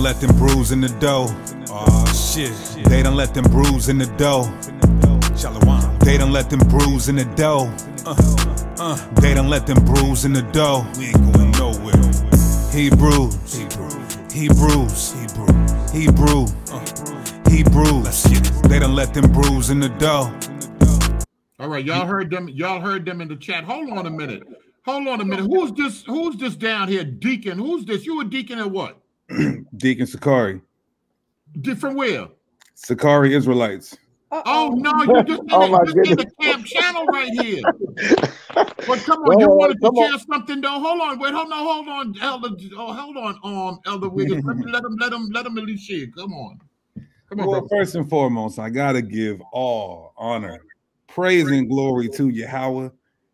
done let them bruise in the dough. Oh shit. They done let them bruise in the dough. They done let them bruise in the dough. Uh, uh, they done let them bruise in the dough. We ain't going nowhere. Hebrews. Hebrews. Hebrews. Hebrew. Hebrews. They done let them bruise in the dough. All right, y'all heard them. Y'all heard them in the chat. Hold on a minute. Hold on a minute. Who's this? Who's this down here? Deacon. Who's this? You a deacon at what? Deacon Sicarii. From where? Sicarii Israelites. Oh no, you just in, oh the, just in the camp channel right here. but come on, you wanted to share something though. Hold on, wait, hold on, hold on, Elder. Oh, hold on, um, Elder Wiggins. let, me, let him, let him, let him at least share. Come on. Come on, well, bro. first and foremost, I gotta give all honor, praise, and glory to Yahweh,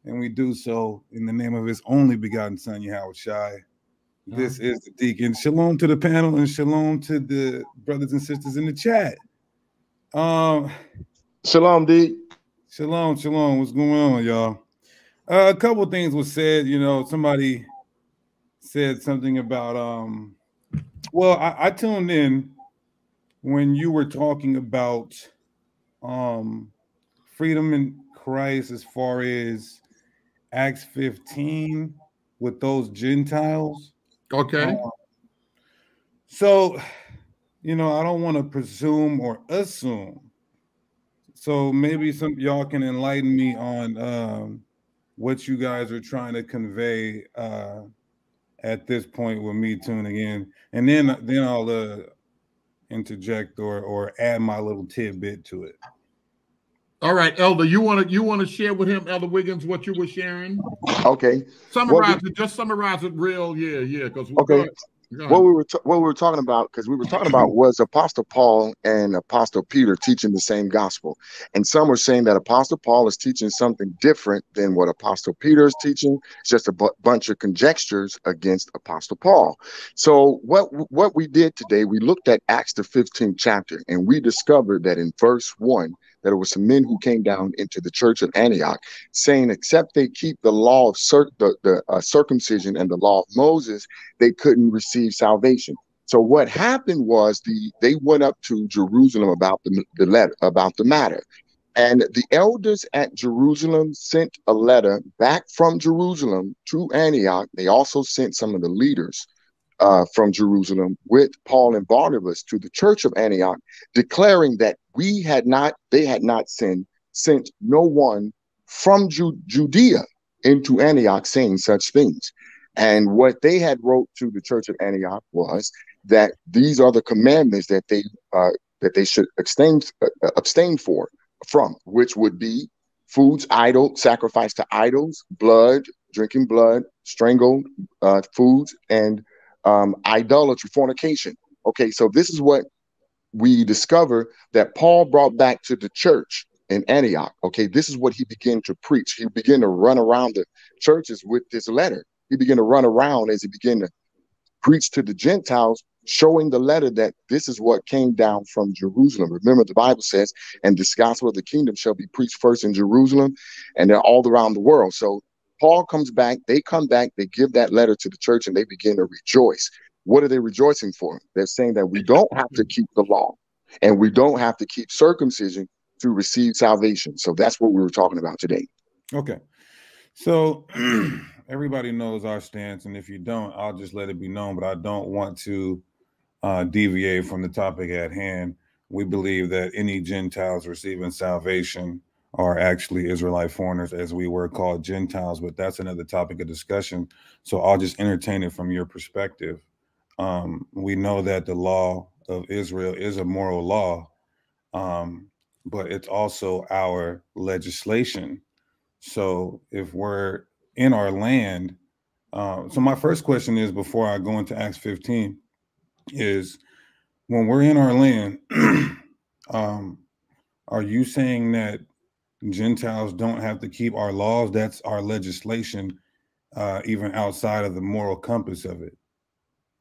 and we do so in the name of His only begotten Son, Yahawashi. This is the deacon. Shalom to the panel and shalom to the brothers and sisters in the chat. Um, shalom, D. Shalom, shalom. What's going on, y'all? Uh, a couple things was said. You know, somebody said something about um. Well, I, I tuned in when you were talking about um freedom in Christ as far as Acts 15 with those Gentiles. Okay. Uh, so you know, I don't want to presume or assume. So maybe some y'all can enlighten me on um, what you guys are trying to convey uh, at this point with me tuning in, and then then I'll uh, interject or or add my little tidbit to it. All right, Elder, you want to you want to share with him, Elder Wiggins, what you were sharing? Okay. Summarize it. Just summarize it real. Yeah, yeah. Because okay what we were what we were talking about because we were talking about was Apostle Paul and Apostle Peter teaching the same gospel, and some were saying that Apostle Paul is teaching something different than what Apostle Peter is teaching. It's just a bu- bunch of conjectures against Apostle Paul. So what what we did today, we looked at Acts the 15th chapter, and we discovered that in verse one it was some men who came down into the church of Antioch, saying, except they keep the law of the, the uh, circumcision and the law of Moses, they couldn't receive salvation. So what happened was the they went up to Jerusalem about the, the letter about the matter. And the elders at Jerusalem sent a letter back from Jerusalem to Antioch. They also sent some of the leaders uh, from Jerusalem with Paul and Barnabas to the church of Antioch, declaring that we had not, they had not sent, sent no one from Ju- Judea into Antioch saying such things. And what they had wrote to the church of Antioch was that these are the commandments that they uh, that they should abstain uh, abstain for from, which would be foods idol, sacrifice to idols, blood, drinking blood, strangled uh, foods, and um, idolatry, fornication. Okay, so this is what we discover that Paul brought back to the church in Antioch. Okay, this is what he began to preach. He began to run around the churches with this letter. He began to run around as he began to preach to the Gentiles, showing the letter that this is what came down from Jerusalem. Remember, the Bible says, and this gospel of the kingdom shall be preached first in Jerusalem and then all around the world. So Paul comes back, they come back, they give that letter to the church, and they begin to rejoice. What are they rejoicing for? They're saying that we don't have to keep the law and we don't have to keep circumcision to receive salvation. So that's what we were talking about today. Okay. So everybody knows our stance. And if you don't, I'll just let it be known. But I don't want to uh, deviate from the topic at hand. We believe that any Gentiles receiving salvation are actually Israelite foreigners, as we were called Gentiles, but that's another topic of discussion. So I'll just entertain it from your perspective. Um, we know that the law of Israel is a moral law, um, but it's also our legislation. So if we're in our land, uh, so my first question is before I go into Acts 15 is when we're in our land, um, are you saying that Gentiles don't have to keep our laws. That's our legislation, uh, even outside of the moral compass of it.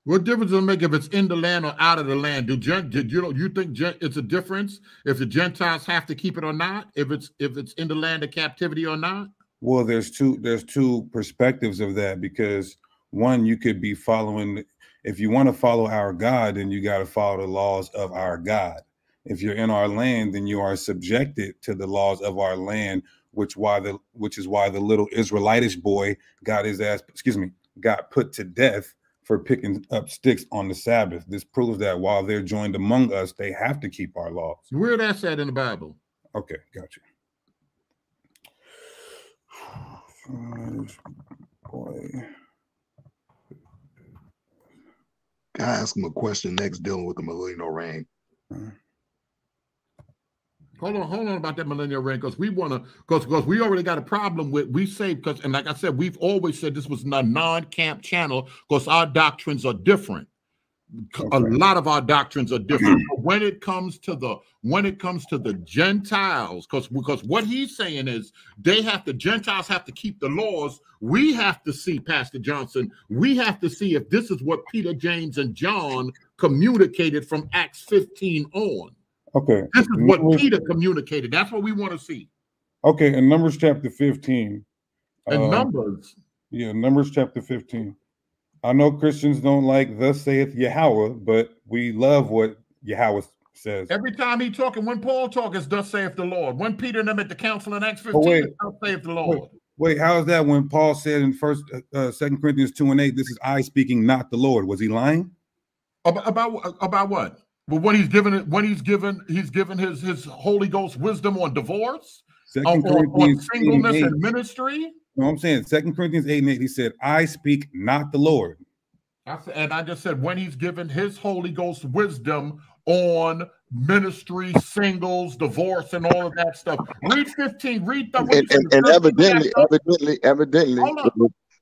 What difference does it make if it's in the land or out of the land? Do gen, did you know you think it's a difference if the Gentiles have to keep it or not? If it's if it's in the land of captivity or not? Well, there's two there's two perspectives of that because one you could be following if you want to follow our God, then you got to follow the laws of our God. If you're in our land, then you are subjected to the laws of our land, which why the which is why the little Israelitish boy got his ass, excuse me, got put to death for picking up sticks on the Sabbath. This proves that while they're joined among us, they have to keep our laws. Where that's at in the Bible? Okay, got you. Boy. Can I ask him a question next dealing with the millennial reign? Uh-huh. Hold on, hold on about that millennial reign because we want to because because we already got a problem with we say because and like I said, we've always said this was a non-camp channel because our doctrines are different. Okay. A lot of our doctrines are different. when it comes to the when it comes to the Gentiles, because because what he's saying is they have to Gentiles have to keep the laws. We have to see, Pastor Johnson, we have to see if this is what Peter, James, and John communicated from Acts 15 on. Okay. This is what Numbers, Peter communicated. That's what we want to see. Okay, in Numbers chapter 15. In uh, Numbers. Yeah, Numbers chapter 15. I know Christians don't like thus saith Yahweh, but we love what Yahweh says. Every time he talking, when Paul talks, thus saith the Lord. When Peter and them at the council in Acts 15, oh, wait, thus saith the Lord. Wait, wait, how is that when Paul said in first uh, Second Corinthians 2 and 8, this is I speaking, not the Lord? Was he lying? About about, about what? But when he's given it, when he's given, he's given his his Holy Ghost wisdom on divorce, Second on, Corinthians on singleness and, and ministry. No, I'm saying Second Corinthians 8 and 8, he said, I speak not the Lord. I said, and I just said when he's given his Holy Ghost wisdom on ministry, singles, divorce, and all of that stuff. Read 15, read the and, and, and evidently, evidently, evidently,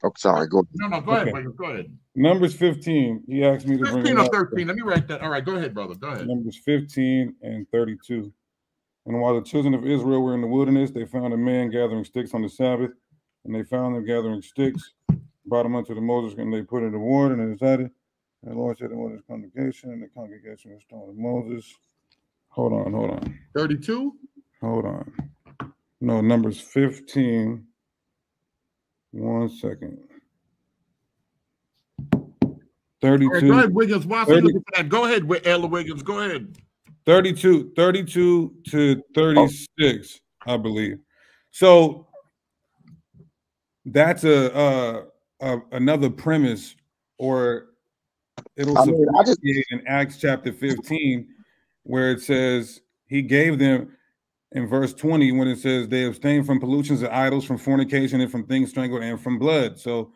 Oh, sorry. Go ahead. No, no, go okay. ahead. Go ahead. Numbers 15. He asked me to 15 bring or 13. Let me write that. All right, go ahead, brother. Go ahead. Numbers 15 and 32. And while the children of Israel were in the wilderness, they found a man gathering sticks on the Sabbath, and they found them gathering sticks, brought them unto the Moses, and they put it in the water, and they decided. And the Lord said to Moses' congregation, and the congregation was stoned Moses. Hold on, hold on. 32? Hold on. No, Numbers 15 one second. 32. Right, go ahead, Wiggins. While 30, that, go ahead, Elder Wiggins. Go ahead. 32, 32 to 36, oh. I believe. So that's a, uh, a another premise, or it'll I mean, I just, in Acts chapter 15, where it says he gave them in verse 20 when it says they abstain from pollutions and idols, from fornication, and from things strangled, and from blood. So,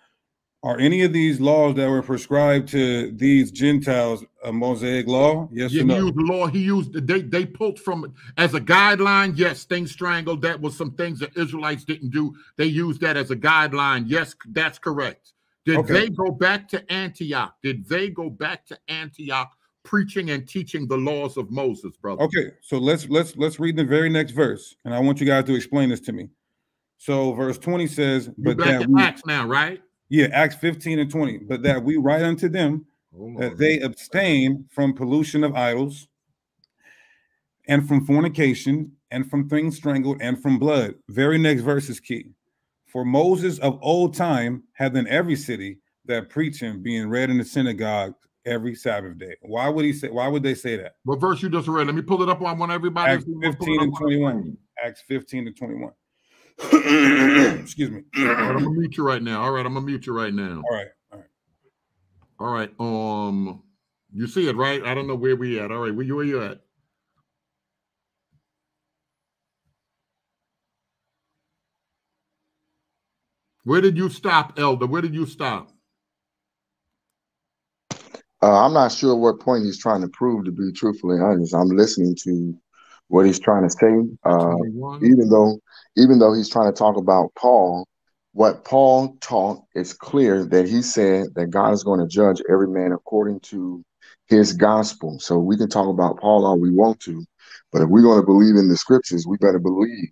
are any of these laws that were prescribed to these Gentiles a Mosaic law? Yes yeah, or no? He used the law. He used they they pulled from as a guideline. Yes, things strangled. That was some things that Israelites didn't do. They used that as a guideline. Yes, that's correct. Did okay. they go back to Antioch? Did they go back to Antioch preaching and teaching the laws of Moses, brother. Okay, so let's let's let's read the very next verse, and I want you guys to explain this to me. So verse 20 says, but that we, Acts now, right? Yeah, Acts 15 and 20. But that we write unto them oh, that they abstain from pollution of idols and from fornication and from things strangled and from blood. Very next verse is key. For Moses of old time had in every city that preach him being read in the synagogue every Sabbath day. Why would he say? Why would they say that? What verse you just read? Let me pull it up on one everybody. Acts fifteen and twenty-one. Acts fifteen and twenty-one. Excuse me. All right, I'm gonna mute you right now. All right, I'm gonna mute you right now. All right. All right. All right. Um, you see it right? I don't know where we at. All right, where you where you at? Where did you stop, Elder? Where did you stop? Uh, I'm not sure what point he's trying to prove. To be truthfully honest, I'm listening to what he's trying to say. Uh, even though, even though he's trying to talk about Paul, what Paul taught is clear that he said that God is going to judge every man according to his gospel. So we can talk about Paul all we want to, but if we're going to believe in the scriptures, we better believe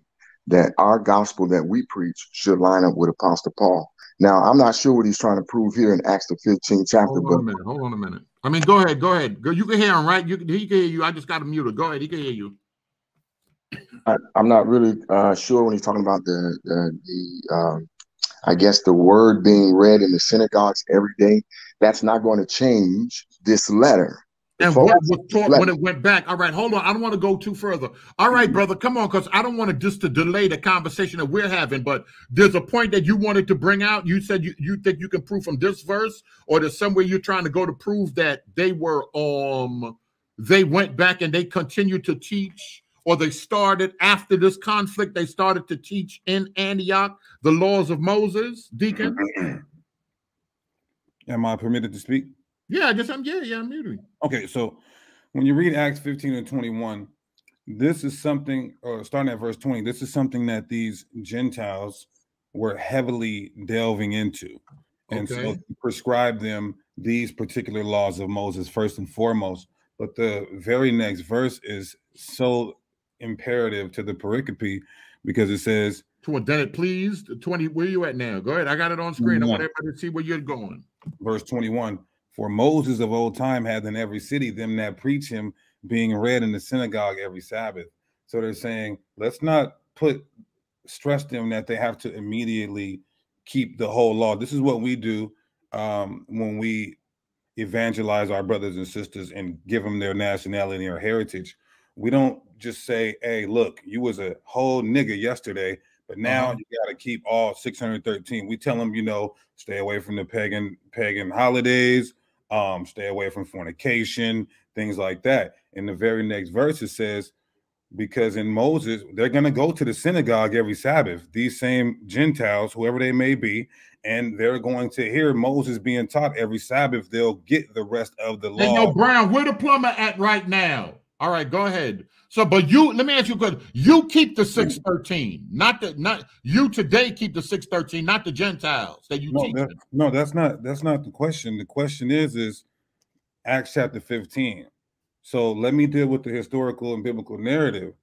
that our gospel that we preach should line up with Apostle Paul. Now, I'm not sure what he's trying to prove here in Acts the 15th chapter. Hold on a minute. Hold on a minute. I mean, go ahead. Go ahead. Go. You can hear him, right? You can. He can hear you. I just got him muted. Go ahead. He can hear you. I, am not really uh, sure when he's talking about the the, the um, I guess the word being read in the synagogues every day, that's not going to change this letter. And what was taught when it went back. All right, hold on. I don't want to go too further. All right, brother, come on, because I don't want to just to delay the conversation that we're having. But there's a point that you wanted to bring out. You said you, you think you can prove from this verse, or there's somewhere you're trying to go to prove that they were um they went back and they continued to teach, or they started after this conflict, they started to teach in Antioch the laws of Moses, Deacon. Am I permitted to speak? Yeah, I just I'm yeah, yeah, I'm muted. Okay, so when you read Acts 15 and 21, this is something, or starting at verse 20, this is something that these Gentiles were heavily delving into. And okay. so prescribe them these particular laws of Moses first and foremost. But the very next verse is so imperative to the pericope because it says, To done it pleased. 20, where are you at now? Go ahead. I got it on screen. I want everybody to see where you're going. Verse 21 for Moses of old time had in every city them that preach him being read in the synagogue every Sabbath. So they're saying, let's not put stress them that they have to immediately keep the whole law. This is what we do um, when we evangelize our brothers and sisters and give them their nationality or heritage. We don't just say, "Hey, look, you was a whole nigga yesterday, but now uh-huh. you got to keep all 613." We tell them, you know, stay away from the pagan pagan holidays, um, stay away from fornication, things like that. In the very next verse, it says, because in Moses, they're going to go to the synagogue every Sabbath, these same Gentiles, whoever they may be, and they're going to hear Moses being taught every Sabbath. They'll get the rest of the law. Hey, yo, Brown, where the plumber at right now? All right, go ahead. So, but you, let me ask you a question. You keep the six thirteen, not the not you today keep the six thirteen, not the Gentiles that you no, teach. That, no, that's not that's not the question. The question is is Acts chapter fifteen. So let me deal with the historical and biblical narrative.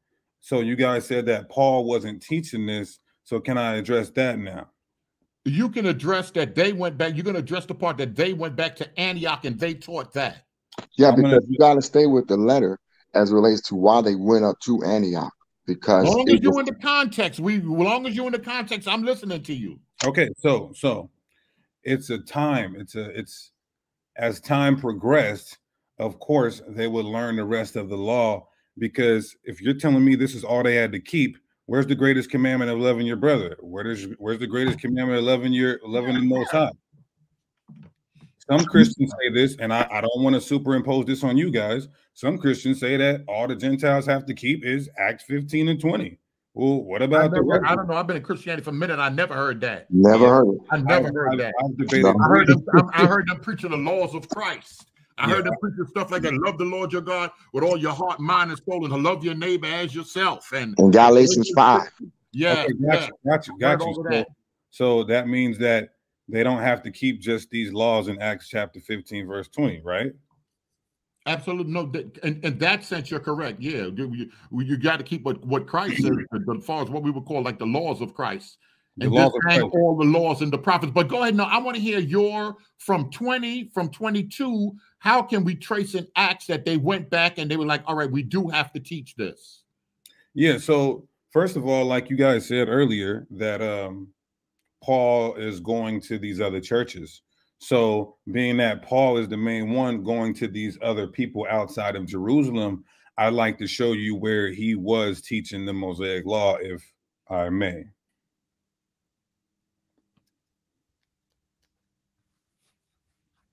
So you guys said that Paul wasn't teaching this. So can I address that now? You can address that they went back. You're going to address the part that they went back to Antioch and they taught that. Yeah, because gonna, you got to stay with the letter as relates to why they went up to Antioch. Because as long as you're in the context, we as long as you're in the context, I'm listening to you. Okay, so so it's a time, it's a it's as time progressed, of course, they would learn the rest of the law. Because if you're telling me this is all they had to keep, where's the greatest commandment of loving your brother? Where does where's the greatest commandment of loving your loving the most high? Some Christians say this, and I, I don't want to superimpose this on you guys. Some Christians say that all the Gentiles have to keep is Acts 15 and 20. Well, what about never, the I don't know. I've been in Christianity for a minute. I never heard that. Never heard it. I never I, heard I, that. I, heard them, I, heard them preaching the laws of Christ. I yeah. heard them preaching stuff like that. Love the Lord your God with all your heart, mind, and soul, and to love your neighbor as yourself. And in Galatians 5. Yeah. Okay, got you. Got you. Got you. So, that. so that means that they don't have to keep just these laws in Acts chapter 15, verse 20, right? Absolutely no. In, in that sense, you're correct. Yeah, you, you got to keep what, what Christ says as far as what we would call like the laws of Christ. And the just hang all the laws and the prophets. But go ahead. No, I want to hear your from 20, from 22. How can we trace in Acts that they went back and they were like, all right, we do have to teach this? Yeah. So first of all, like you guys said earlier, that um Paul is going to these other churches. So, being that Paul is the main one going to these other people outside of Jerusalem, I'd like to show you where he was teaching the Mosaic law, if I may.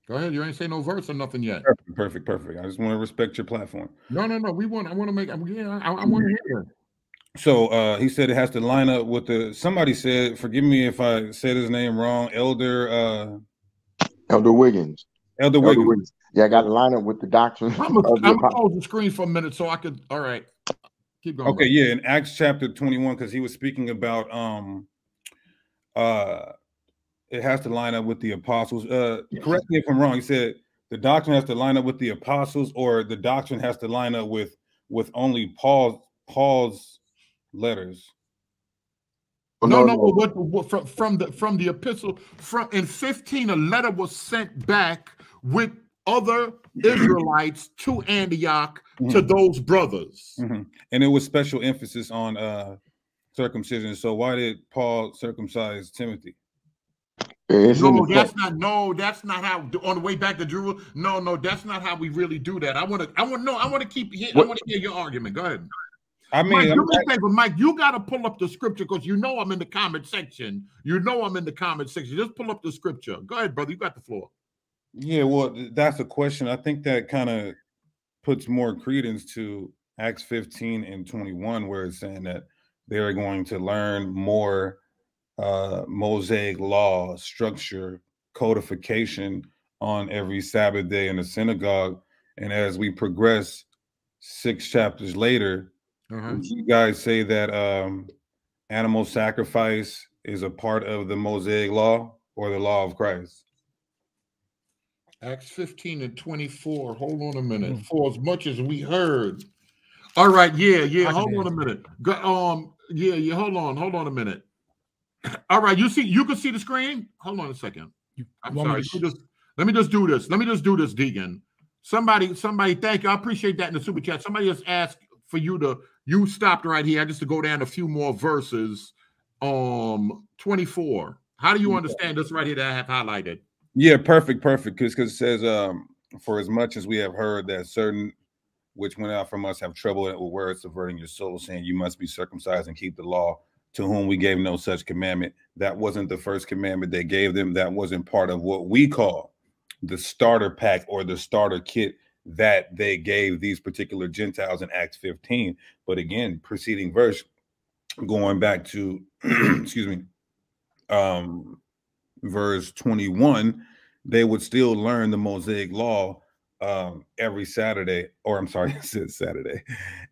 Go ahead. You ain't say no verse or nothing yet. Perfect, perfect, perfect. I just want to respect your platform. No, no, no. We want. I want to make. Yeah, I, I want to hear. So uh, he said it has to line up with the. Somebody said, forgive me if I said his name wrong. Elder. Uh, Elder Wiggins. Elder, Elder Wiggins. Wiggins. Yeah, I got to line up with the doctrine. I'm gonna close the screen for a minute so I could. All right, keep going. Okay, yeah, in Acts chapter 21, because he was speaking about um, uh, it has to line up with the apostles. Uh, correct me if I'm wrong. He said the doctrine has to line up with the apostles, or the doctrine has to line up with with only Paul's Paul's letters. Oh, no, no, no. What, what, from from the from the epistle from in 15, a letter was sent back with other Israelites to Antioch mm-hmm. to those brothers. Mm-hmm. And it was special emphasis on uh circumcision. So why did Paul circumcise Timothy? It's no, that's not. No, that's not how. On the way back to Jerusalem. No, no, that's not how we really do that. I want to. I want no. I want to keep. I want to hear your argument. Go ahead. I mean, Mike, do me a favor, Mike. You got to pull up the scripture because you know I'm in the comment section. You know I'm in the comment section. Just pull up the scripture. Go ahead, brother. You got the floor. Yeah, well, that's a question. I think that kind of puts more credence to Acts 15 and 21, where it's saying that they are going to learn more uh, Mosaic law, structure, codification on every Sabbath day in the synagogue. And as we progress six chapters later, uh-huh. you guys say that um, animal sacrifice is a part of the Mosaic law or the law of Christ? Acts 15 and 24. Hold on a minute. Mm-hmm. For as much as we heard. All right, yeah, yeah. Hold on a minute. Go, um, yeah, yeah. Hold on, hold on a minute. All right, you see, you can see the screen. Hold on a second. I'm sorry. Let me, just, let me just do this. Let me just do this, Deacon. Somebody, somebody, thank you. I appreciate that in the super chat. Somebody just asked for you to you stopped right here just to go down a few more verses. Um, 24. How do you understand this right here that I have highlighted? Yeah, perfect, perfect. Because because it says, um, for as much as we have heard that certain which went out from us have trouble with words subverting your soul, saying you must be circumcised and keep the law, to whom we gave no such commandment. That wasn't the first commandment they gave them. That wasn't part of what we call the starter pack or the starter kit that they gave these particular Gentiles in Acts 15. But again, preceding verse, going back to, excuse me, um, verse 21, they would still learn the Mosaic law um, every Saturday, or I'm sorry, I said Saturday,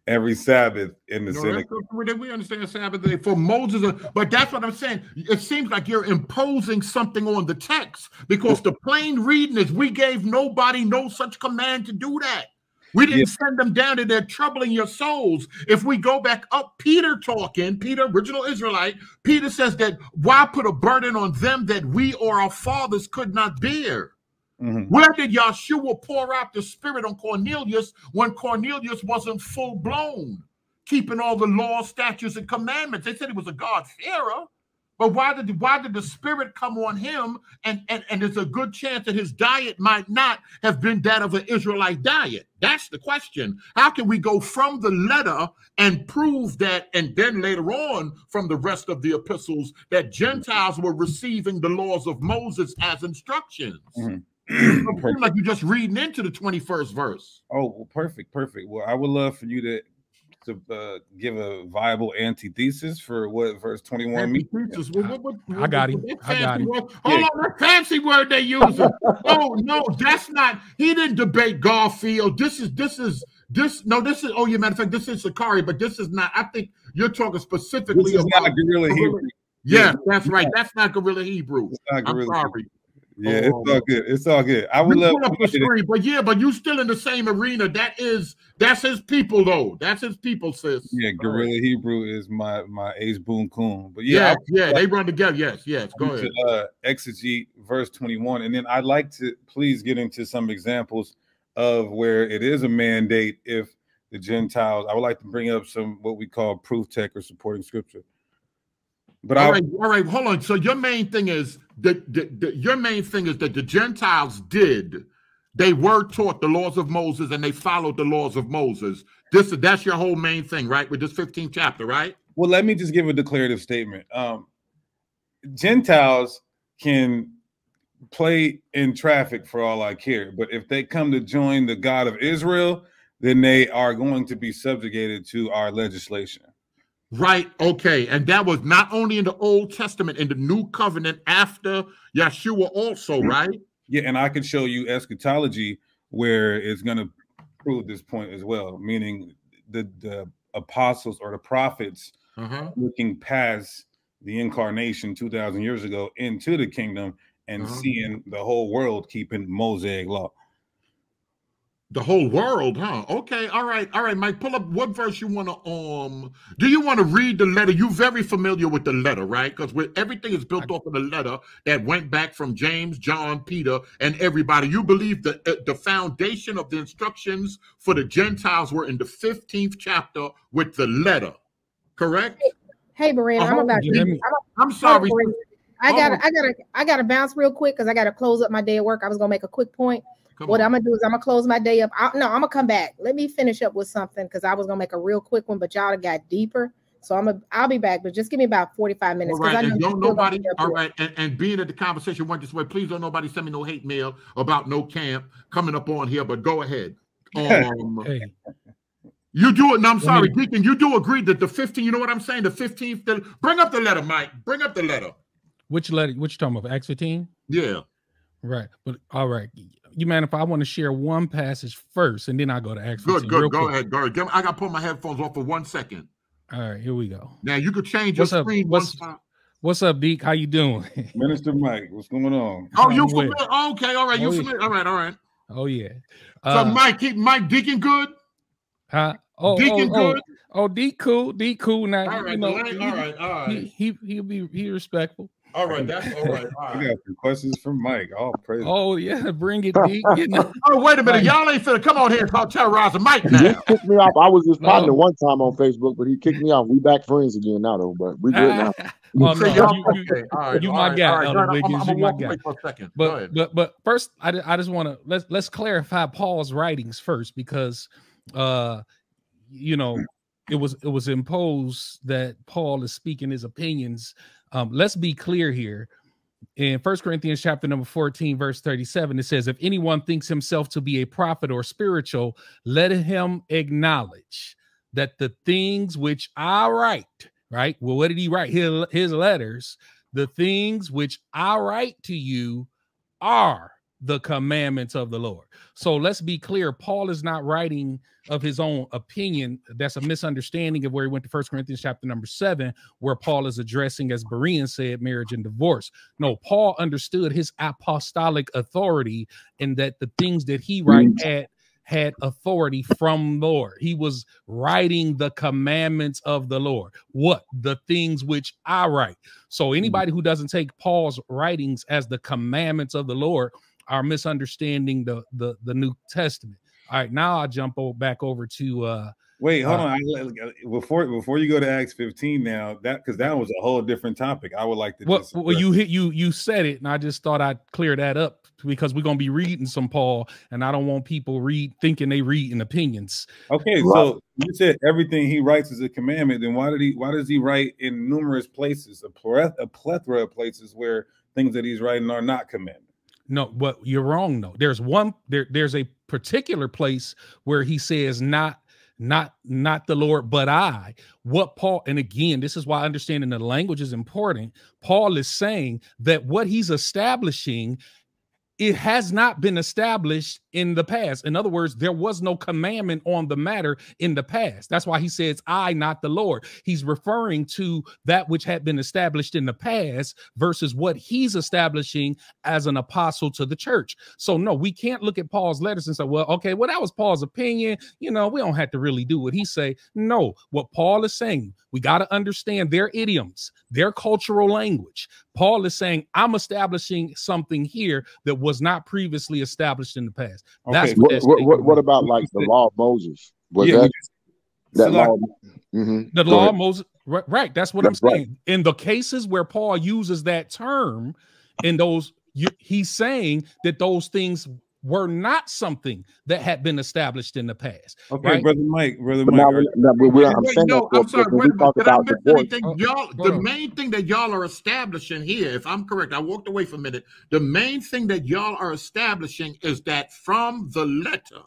every Sabbath in the no, synagogue. We understand Sabbath day for Moses, uh, but that's what I'm saying. It seems like you're imposing something on the text because the plain reading is we gave nobody no such command to do that. We didn't yeah. send them down and they're troubling your souls. If we go back up, Peter talking, Peter, original Israelite, Peter says that why put a burden on them that we or our fathers could not bear? Mm-hmm. Where did Yeshua pour out the Spirit on Cornelius when Cornelius wasn't full blown, keeping all the law, statutes, and commandments? They said he was a God-fearer. But why did why did the spirit come on him? And, and and there's a good chance that his diet might not have been that of an Israelite diet. That's the question. How can we go from the letter and prove that, and then later on from the rest of the epistles that Gentiles were receiving the laws of Moses as instructions? Mm-hmm like you're just reading into the 21st verse. Oh, well, perfect, perfect. Well, I would love for you to to uh, give a viable antithesis for what verse 21 means. What, what, what, I got him. I got him. Hold yeah. on, that fancy word they use. oh no, that's not. He didn't debate Garfield. This is this is this. No, this is. Oh, yeah, matter of fact, this is Sicarii, but this is not. I think you're talking specifically this is about not guerrilla Hebrew. Yeah, yeah, that's right. That's not guerrilla Hebrew. Not guerrilla I'm sorry. Hebrew. Yeah, it's um, all good. It's all good. I would love up the screen, but yeah, but you still in the same arena. That is that's his people though. That's his people, sis. Yeah, Guerrilla right. Hebrew is my my ace boom coon. But yeah, yeah, yeah they run together. Yes, yes. Go ahead. To, uh, exegete verse 21. And then I'd like to please get into some examples of where it is a mandate if the Gentiles. I would like to bring up some what we call proof tech or supporting scripture. But all right, all right, hold on. So your main thing is that the, the, your main thing is that the Gentiles did. They were taught the laws of Moses and they followed the laws of Moses. This that's your whole main thing, right? With this 15th chapter, right? Well, let me just give a declarative statement. Um, Gentiles can play in traffic for all I care, but if they come to join the God of Israel, then they are going to be subjugated to our legislation. Right. Okay. And that was not only in the Old Testament, in the New Covenant after Yeshua, also, mm-hmm. right? Yeah. And I can show you eschatology where it's going to prove this point as well, meaning the, the apostles or the prophets uh-huh. looking past the incarnation 2,000 years ago into the kingdom and uh-huh. seeing the whole world keeping Mosaic law. The whole world, huh? Okay, all right, all right, Mike. Pull up what verse you want to um. Do you want to read the letter? You very familiar with the letter, right? Because everything is built off of the letter that went back from James, John, Peter, and everybody. You believe that uh, the foundation of the instructions for the Gentiles were in the fifteenth chapter with the letter, correct? Hey, Berean, uh-huh. I'm about to. I'm, I'm sorry. I got I got to I got to bounce real quick because I got to close up my day at work. I was gonna make a quick point. Come what on. I'm gonna do is I'm gonna close my day up. I, no, I'm gonna come back. Let me finish up with something because I was gonna make a real quick one, but y'all got deeper. So I'm a, I'll be back, but just give me about 45 minutes. All right, and don't nobody, all right, and, and being that the conversation went this way, please don't nobody send me no hate mail about no camp coming up on here, but go ahead. Um, hey. You do it, and I'm sorry, Deacon, you do agree that the 15, you know what I'm saying? The 15th, the, bring up the letter, Mike. Bring up the letter. Which letter? Which you talking about? Acts 15? Yeah. Right. But all right. You man, if I want to share one passage first and then I go to Acts Good, 15, good. Go quick. ahead. Go ahead. I got to put my headphones off for one second. All right, here we go. Now you could change your what's screen. Up? What's, what's up, Deke? How you doing? Minister Mike, what's going on? Oh, you familiar? Oh, okay, all right. You oh, familiar? Yeah. All right, all right. Oh yeah. Uh, so Mike, keep Mike Deacon good. Huh? Oh, Deacon oh, good. Oh, oh, D cool, D cool. Now, all right, you know, all right, he, all right, all right. He, he he'll be he respectful. All right, that's all right. All right. I got some questions from Mike. All praise. Oh yeah, bring it. D. oh wait a minute, y'all ain't finna come on here and call terrorizing Mike now. He kicked me off. I was his partner no. one time on Facebook, but he kicked me off. We back friends again now though, but we good now. oh, no, you, you, you, right, you my right, guy, right, Elder Wiggins. You my guy. For. But but but first, I, I just want to let's let's clarify Paul's writings first because uh you know it was it was imposed that Paul is speaking his opinions. Um, let's be clear here. In First Corinthians chapter number 14, verse 37, it says, If anyone thinks himself to be a prophet or spiritual, let him acknowledge that the things which I write, right? Well, what did he write? His, his letters, the things which I write to you are the commandments of the Lord. So let's be clear. Paul is not writing of his own opinion. That's a misunderstanding of where he went to First Corinthians chapter number seven, where Paul is addressing, as Berean said, marriage and divorce. No, Paul understood his apostolic authority and that the things that he write mm. had had authority from the Lord. He was writing the commandments of the Lord. What? The things which I write. So mm. anybody who doesn't take Paul's writings as the commandments of the Lord are misunderstanding the the the New Testament. All right, now I'll jump back over to uh wait, hold uh, on. I, before before you go to Acts 15 now, that because that was a whole different topic. I would like to well, well you hit you you said it, and I just thought I'd clear that up because we're gonna be reading some Paul, and I don't want people read thinking they read in opinions. Okay, so you said everything he writes is a commandment. Then why did he why does he write in numerous places, a plethora, a plethora of places where things that he's writing are not commandments? No, what you're wrong though. There's one there there's a particular place where he says not not not the Lord but I. What Paul and again, this is why understanding the language is important. Paul is saying that what he's establishing it has not been established in the past. In other words, there was no commandment on the matter in the past. That's why he says, I, not the Lord. He's referring to that which had been established in the past versus what he's establishing as an apostle to the church. So, no, we can't look at Paul's letters and say, well, okay, well, that was Paul's opinion. You know, we don't have to really do what he say. No, what Paul is saying, we got to understand their idioms, their cultural language. Paul is saying, I'm establishing something here that was not previously established in the past. That's okay. what, what, what, what, about like the law of Moses? Was yeah, that, that law? Mm-hmm. The Go law ahead. of Moses, right, right? That's what that's I'm saying. Right. In the cases where Paul uses that term, in those, you, he's saying that those things were not something that had been established in the past. Okay, right? brother Mike, brother Mike. Now, now, we're, I'm, Wait, no, I'm sorry. Wait, did I miss anything? Oh, y'all, the main thing that y'all are establishing here, if I'm correct, I walked away for a minute. The main thing that y'all are establishing is that from the letter,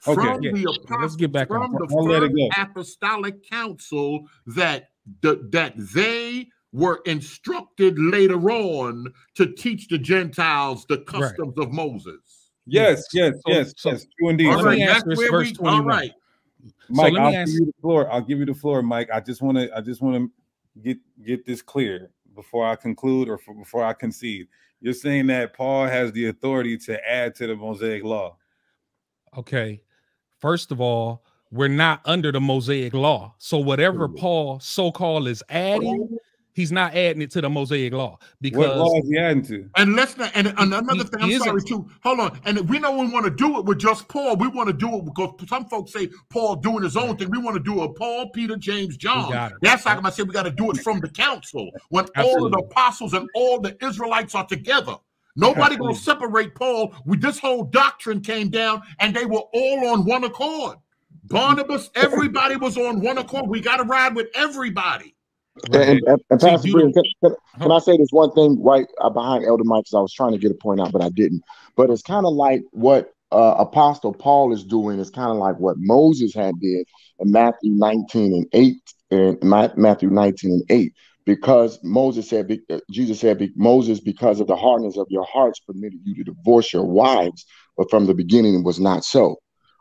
from okay, the apostle, let's get back from on. the first apostolic council, that the, that they were instructed later on to teach the Gentiles the customs right. of Moses. Yes, yes, so, yes, so, yes. True indeed. All right, that's where we, all right. Mike, so I'll ask, give you the floor. I'll give you the floor, Mike. I just want to, I just want to get get this clear before I conclude or for, before I concede. You're saying that Paul has the authority to add to the Mosaic law. Okay. First of all, we're not under the Mosaic law. So whatever Paul so-called is adding He's not adding it to the Mosaic law because what law is he adding to? And let's not. And, and another he, thing, I'm sorry too. Hold on. And we know we want to do it with just Paul. We want to do it because some folks say Paul doing his own thing. We want to do a Paul, Peter, James, John. That's like I said. We got to do it from the council when Absolutely. all of the apostles and all the Israelites are together. Nobody gonna separate Paul. With this whole doctrine came down, and they were all on one accord. Barnabas, everybody was on one accord. We got to ride with everybody. And, and, and Pastor Brian, can, can, can, I say this one thing right uh, behind Elder Mike? Because I was trying to get a point out, but I didn't. But it's kind of like what uh, Apostle Paul is doing. It's kind of like what Moses had did in Matthew 19 and 8, and Matthew 19 and 8. Because Moses said, uh, Jesus said, Moses, because of the hardness of your hearts, permitted you to divorce your wives, but from the beginning it was not so.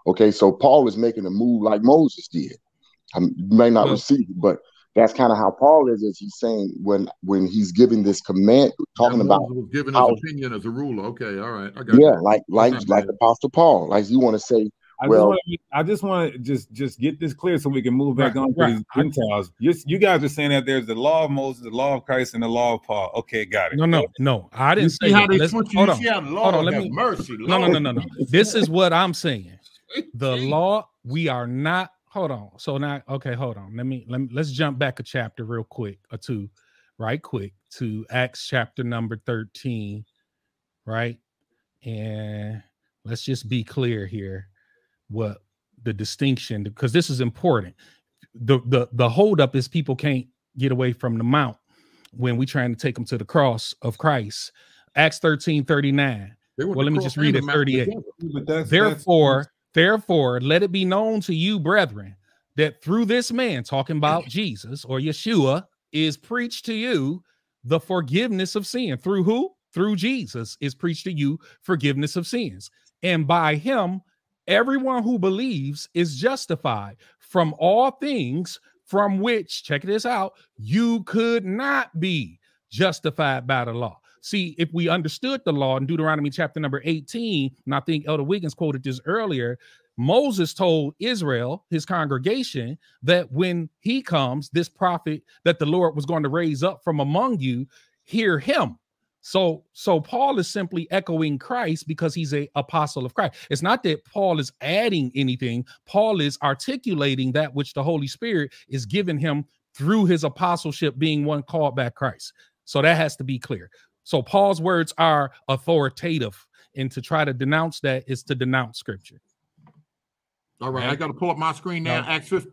Okay, so Paul is making a move like Moses did. I may not receive it, but that's kind of how Paul is. Is he's saying when when he's giving this command, talking yeah, about was giving his opinion as a ruler. Okay, all right, I got yeah, you. like like like Apostle Paul. Like you want to say, I well, just I just want to just just get this clear so we can move back right, on to right. these Gentiles. You, you guys are saying that there's the law of Moses, the law of Christ, and the law of Paul. Okay, got it. No, no, no. I didn't you say how that. they switch hold on, hold on. Let me mercy. No, no, no, no, no. this is what I'm saying. The law. We are not hold on. So now, okay, hold on. Let me let me let's jump back a chapter real quick or two, right quick to Acts chapter number 13, right? And let's just be clear here what the distinction because this is important. The the the holdup is people can't get away from the mount when we're trying to take them to the cross of Christ. Acts 13 39. Well, let me just read it 38. That's, Therefore, Therefore, let it be known to you, brethren, that through this man, talking about Jesus or Yeshua, is preached to you the forgiveness of sin. Through who? Through Jesus is preached to you forgiveness of sins. And by him, everyone who believes is justified from all things from which, check this out, you could not be justified by the law. See, if we understood the law in Deuteronomy chapter number 18, and I think Elder Wiggins quoted this earlier, Moses told Israel, his congregation, that when he comes, this prophet that the Lord was going to raise up from among you, hear him. So, so Paul is simply echoing Christ because he's a apostle of Christ. It's not that Paul is adding anything. Paul is articulating that which the Holy Spirit is giving him through his apostleship, being one called by Christ. So that has to be clear. So Paul's words are authoritative, and to try to denounce that is to denounce scripture. All right, I got to pull up my screen now. No. Acts 15.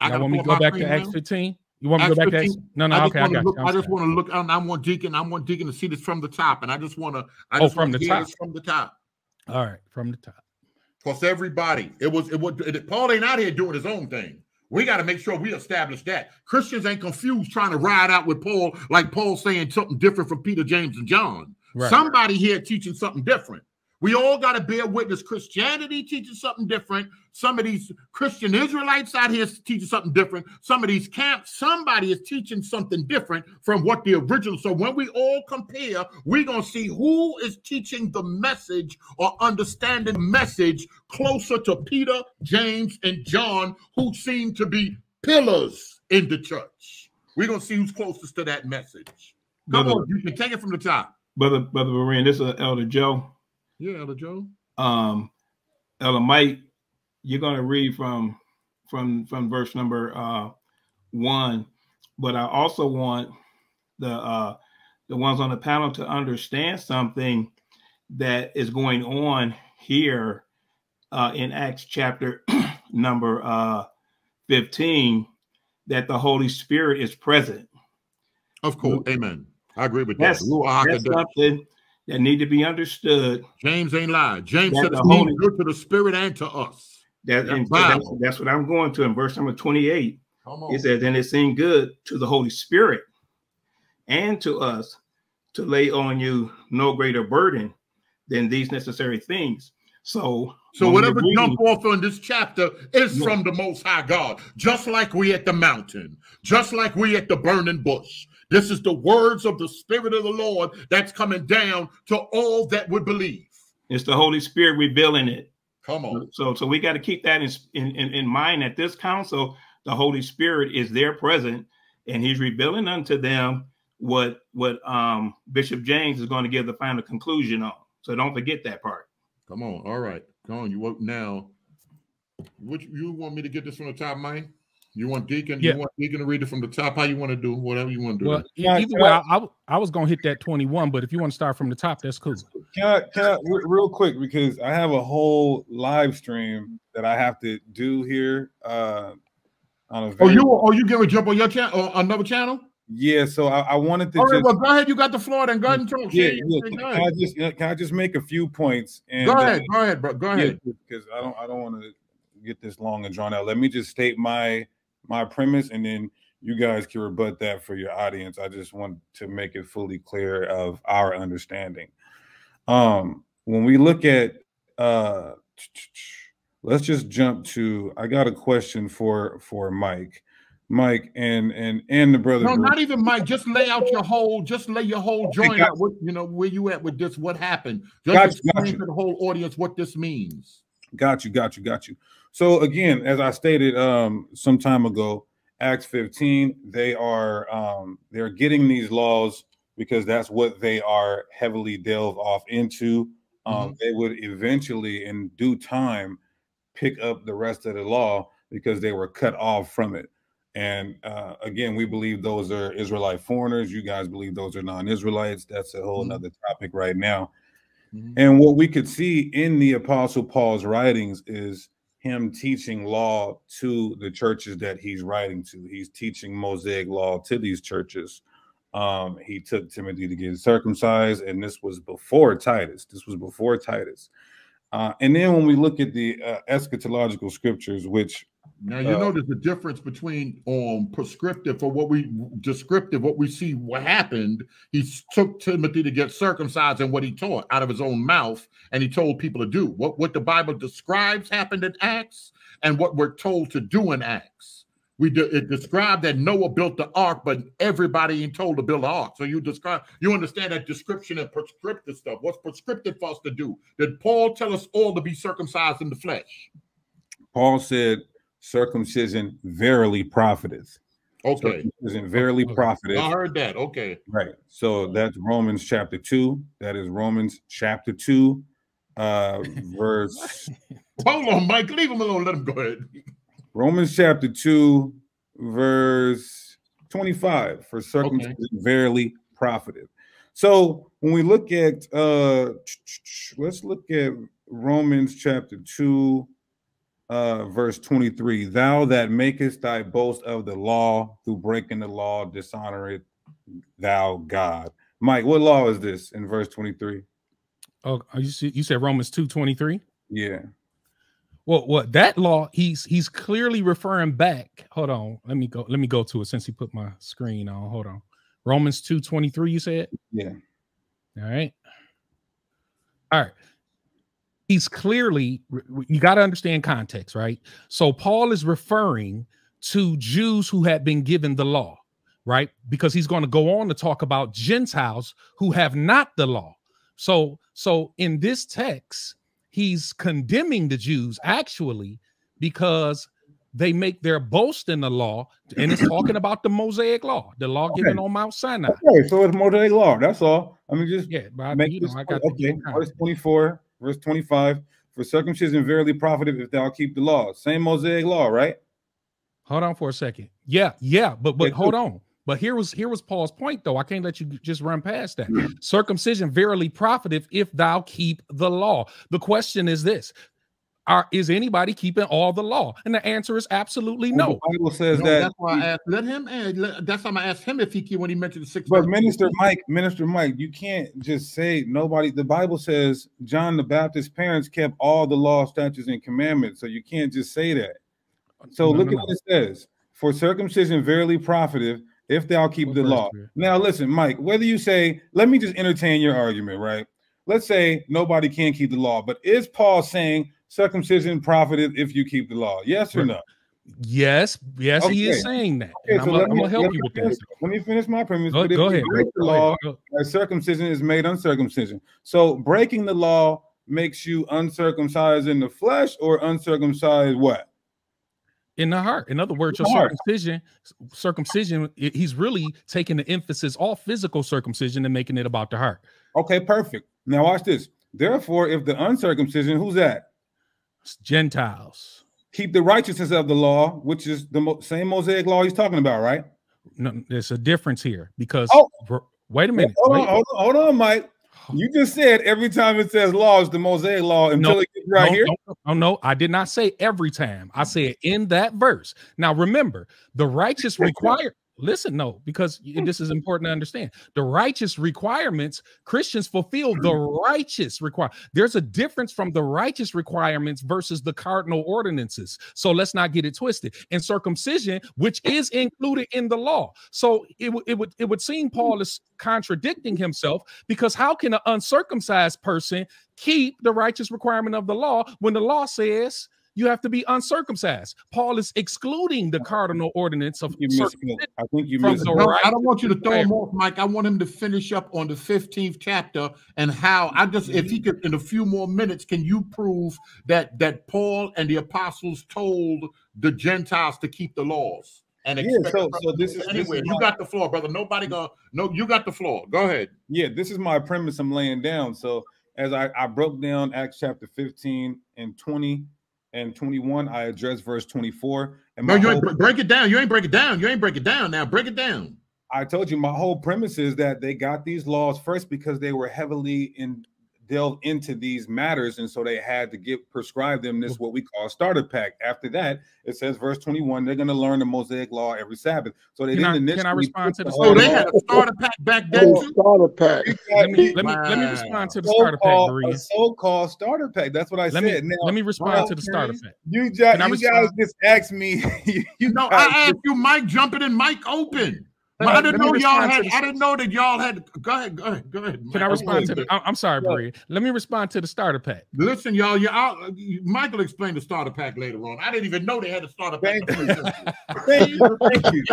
I got to want me to go back to Acts 15. You want me to go back 15? to Acts? No, no, I okay, I got look, I just want to look. I want Deacon. I want Deacon to see this from the top, and I just want to. I oh, from the top. From the top. All right, from the top. Because everybody, it was it was it, Paul ain't out here doing his own thing. We got to make sure we establish that. Christians ain't confused trying to ride out with Paul, like Paul saying something different from Peter, James, and John. Right. Somebody here teaching something different. We all got to bear witness. Christianity teaches something different. Some of these Christian Israelites out here teaching something different. Some of these camps, somebody is teaching something different from what the original. So when we all compare, we're going to see who is teaching the message or understanding the message closer to Peter, James, and John, who seem to be pillars in the church. We're going to see who's closest to that message. Come brother, on, you can take it from the top. Brother, Brother Moran, this is Elder Joe. Yeah, Elder Joe. Um, Elder Mike, you're going to read from from from verse number uh, one, but I also want the uh, the ones on the panel to understand something that is going on here uh, in Acts chapter number uh, 15 that the Holy Spirit is present. Of course, amen. I agree with that's, that. That's something that need to be understood. James ain't lied. James said it's Holy, good to the Spirit and to us. That, that's, that's, that's, what I'm going to in verse number 28. It says, and it seemed good to the Holy Spirit and to us to lay on you no greater burden than these necessary things. So, so whatever jump off on this chapter is yeah. from the Most High God, just like we at the mountain, just like we at the burning bush, this is the words of the Spirit of the Lord that's coming down to all that would believe. It's the Holy Spirit revealing it. Come on. So, so we got to keep that in, in, in mind at this council. The Holy Spirit is there present, and he's revealing unto them what what um, Bishop James is going to give the final conclusion on. So don't forget that part. Come on, all right, come on. You now? Which you want me to get this from the top, Mike? You want Deacon? Yeah. You want Deacon to read it from the top? How you want to do? Whatever you want to do. Well, either way, I, I, I, was gonna hit that twenty one, but if you want to start from the top, that's cool. Can I, can I real quick because I have a whole live stream that I have to do here. Uh, on a oh, you oh you gonna jump on your channel or another channel? Yeah, so I, I wanted to. All right, just, well, go ahead. You got the floor, then go ahead and talk. Yeah, yeah. Can, I just can I just make a few points? And go ahead, go ahead, bro. Go ahead. Because I don't I don't want to get this long and drawn out. Let me just state my my premise, and then you guys can rebut that for your audience. I just want to make it fully clear of our understanding. Um, when we look at uh let's just jump to I got a question for for Mike. Mike and and and the brother. No, not even Mike. Just lay out your whole. Just lay your whole joint out. What you know where you at with this? What happened? Just got explain you, to the whole audience what this means. Got you. Got you. Got you. So again, as I stated um, some time ago, Acts 15, they are um, they're getting these laws because that's what they are heavily delve off into. Um, mm-hmm. They would eventually, in due time, pick up the rest of the law because they were cut off from it. And uh, again, we believe those are Israelite foreigners. You guys believe those are non-Israelites. That's a whole mm-hmm. other topic right now. Mm-hmm. And what we could see in the Apostle Paul's writings is him teaching law to the churches that he's writing to. He's teaching Mosaic law to these churches. Um, he took Timothy to get circumcised, and this was before Titus. This was before Titus. Uh, and then when we look at the uh, eschatological scriptures, which now you uh, know there's a difference between um prescriptive for what we descriptive, what we see what happened. He took Timothy to get circumcised and what he taught out of his own mouth, and he told people to do what what the Bible describes happened in Acts, and what we're told to do in Acts we de- it described that Noah built the ark, but everybody ain't told to build the ark. So you describe, you understand that description and prescriptive stuff. What's prescriptive for us to do? Did Paul tell us all to be circumcised in the flesh? Paul said, "Circumcision verily profiteth." Okay. Circumcision verily okay. profiteth. I heard that. Okay. Right. So that's Romans chapter two. That is Romans chapter two, uh, verse. Hold on, Mike. Leave him alone. Let him go ahead. Romans chapter 2, verse 25 for circumcision okay. verily profiteth. So when we look at uh let's look at Romans chapter 2 uh verse 23 thou that makest thy boast of the law through breaking the law dishonoreth thou God. Mike, what law is this in verse 23? Oh, you see, you said Romans 2 23? Yeah. Well, what that law he's he's clearly referring back. Hold on, let me go. Let me go to it since he put my screen on. Hold on, Romans two twenty three. You said, yeah. All right, all right. He's clearly you got to understand context, right? So Paul is referring to Jews who had been given the law, right? Because he's going to go on to talk about Gentiles who have not the law. So, so in this text he's condemning the Jews actually because they make their boast in the law, and it's talking about the Mosaic law, the law okay. given on Mount Sinai. Okay, so it's Mosaic law. That's all. I mean, just yeah, but I, make you know, I got okay. Verse twenty-four, verse twenty-five. For circumcision verily profited if thou keep the law. Same Mosaic law, right? Hold on for a second. Yeah, yeah, but but hold on. But here was here was Paul's point, though. I can't let you just run past that. Circumcision verily profiteth if thou keep the law. The question is this: Are is anybody keeping all the law? And the answer is absolutely no. the Bible says no, that. That's why I asked. Let him. Let, that's why I asked him if he can when he mentioned the six. But Minister Mike, Minister Mike, you can't just say nobody. The Bible says John the Baptist's parents kept all the law, statutes, and commandments. So you can't just say that. So no, look no, at what it says: For circumcision verily profiteth if thou keep the law. Now, listen, Mike, whether you say, let me just entertain your argument, right? Let's say nobody can keep the law, but is Paul saying circumcision profited if you keep the law? Yes or no? Yes, yes, okay. he is saying that. Okay, so I'm, gonna help you with finish, that. Let me finish my premise. Go, go ahead. Break the law, circumcision is made uncircumcision. So breaking the law makes you uncircumcised in the flesh or uncircumcised what? In the heart. In other words, your circumcision, circumcision, he's really taking the emphasis off physical circumcision and making it about the heart. Okay, perfect. Now watch this. Therefore, if the uncircumcision, who's that? Gentiles. Keep the righteousness of the law, which is the mo- same Mosaic law he's talking about, right? No, there's a difference here because oh. wait a minute. Hold wait. on, hold on, hold on, Mike. You just said every time it says law is the Mosaic law until no, it gets right no, here. No, no, no, I did not say every time. I said in that verse. Now remember, the righteous require Listen, no, because hmm. this is important to understand. The righteous requirements, Christians fulfill the hmm. righteous require. There's a difference from the righteous requirements versus the carnal ordinances. So let's not get it twisted. And circumcision, which is included in the law. So it, it would it would seem Paul is contradicting himself because how can an uncircumcised person keep the righteous requirement of the law when the law says you have to be uncircumcised. Paul is excluding the carnal ordinance of circumcision. I think you missed no, right I don't want you to throw him off, Mike. I want him to finish up on the 15th chapter and how I just if he could in a few more minutes, can you prove that that Paul and the apostles told the Gentiles to keep the laws? And yeah, so, so this is anyway. This is you my, got the floor, brother. Nobody gonna no. You got the floor. Go ahead. Yeah, this is my premise. I'm laying down. So as I, I broke down Acts chapter 15 and 20 and 21, I address verse 24. And no, you ain't whole, break it down. You ain't break it down. You ain't break it down now. Break it down. I told you my whole premise is that they got these laws first because they were heavily in delve into these matters, and so they had to get prescribe them this what we call starter pack. After that, it says verse 21, they're going to learn the Mosaic law every Sabbath. So they can didn't I, can I respond to the Oh, they had a starter pack back then oh, too? Starter pack. Let me, let me, let me respond to the starter pack, A so-called starter pack. That's what I let said. Me, now, let me respond well, to the starter pack. You, just, you guys just asked me. you no, I asked you Mike jumping and Mike open. But I didn't know y'all had. I didn't know that y'all had. Go ahead. Go ahead. Go ahead. Can I respond to the? I'm sorry, Bree. Let me respond to the starter pack. Listen, y'all. Yeah, Michael explained the starter pack later on. I didn't even know they had a starter pack. Thank you. Thank you. Thank you.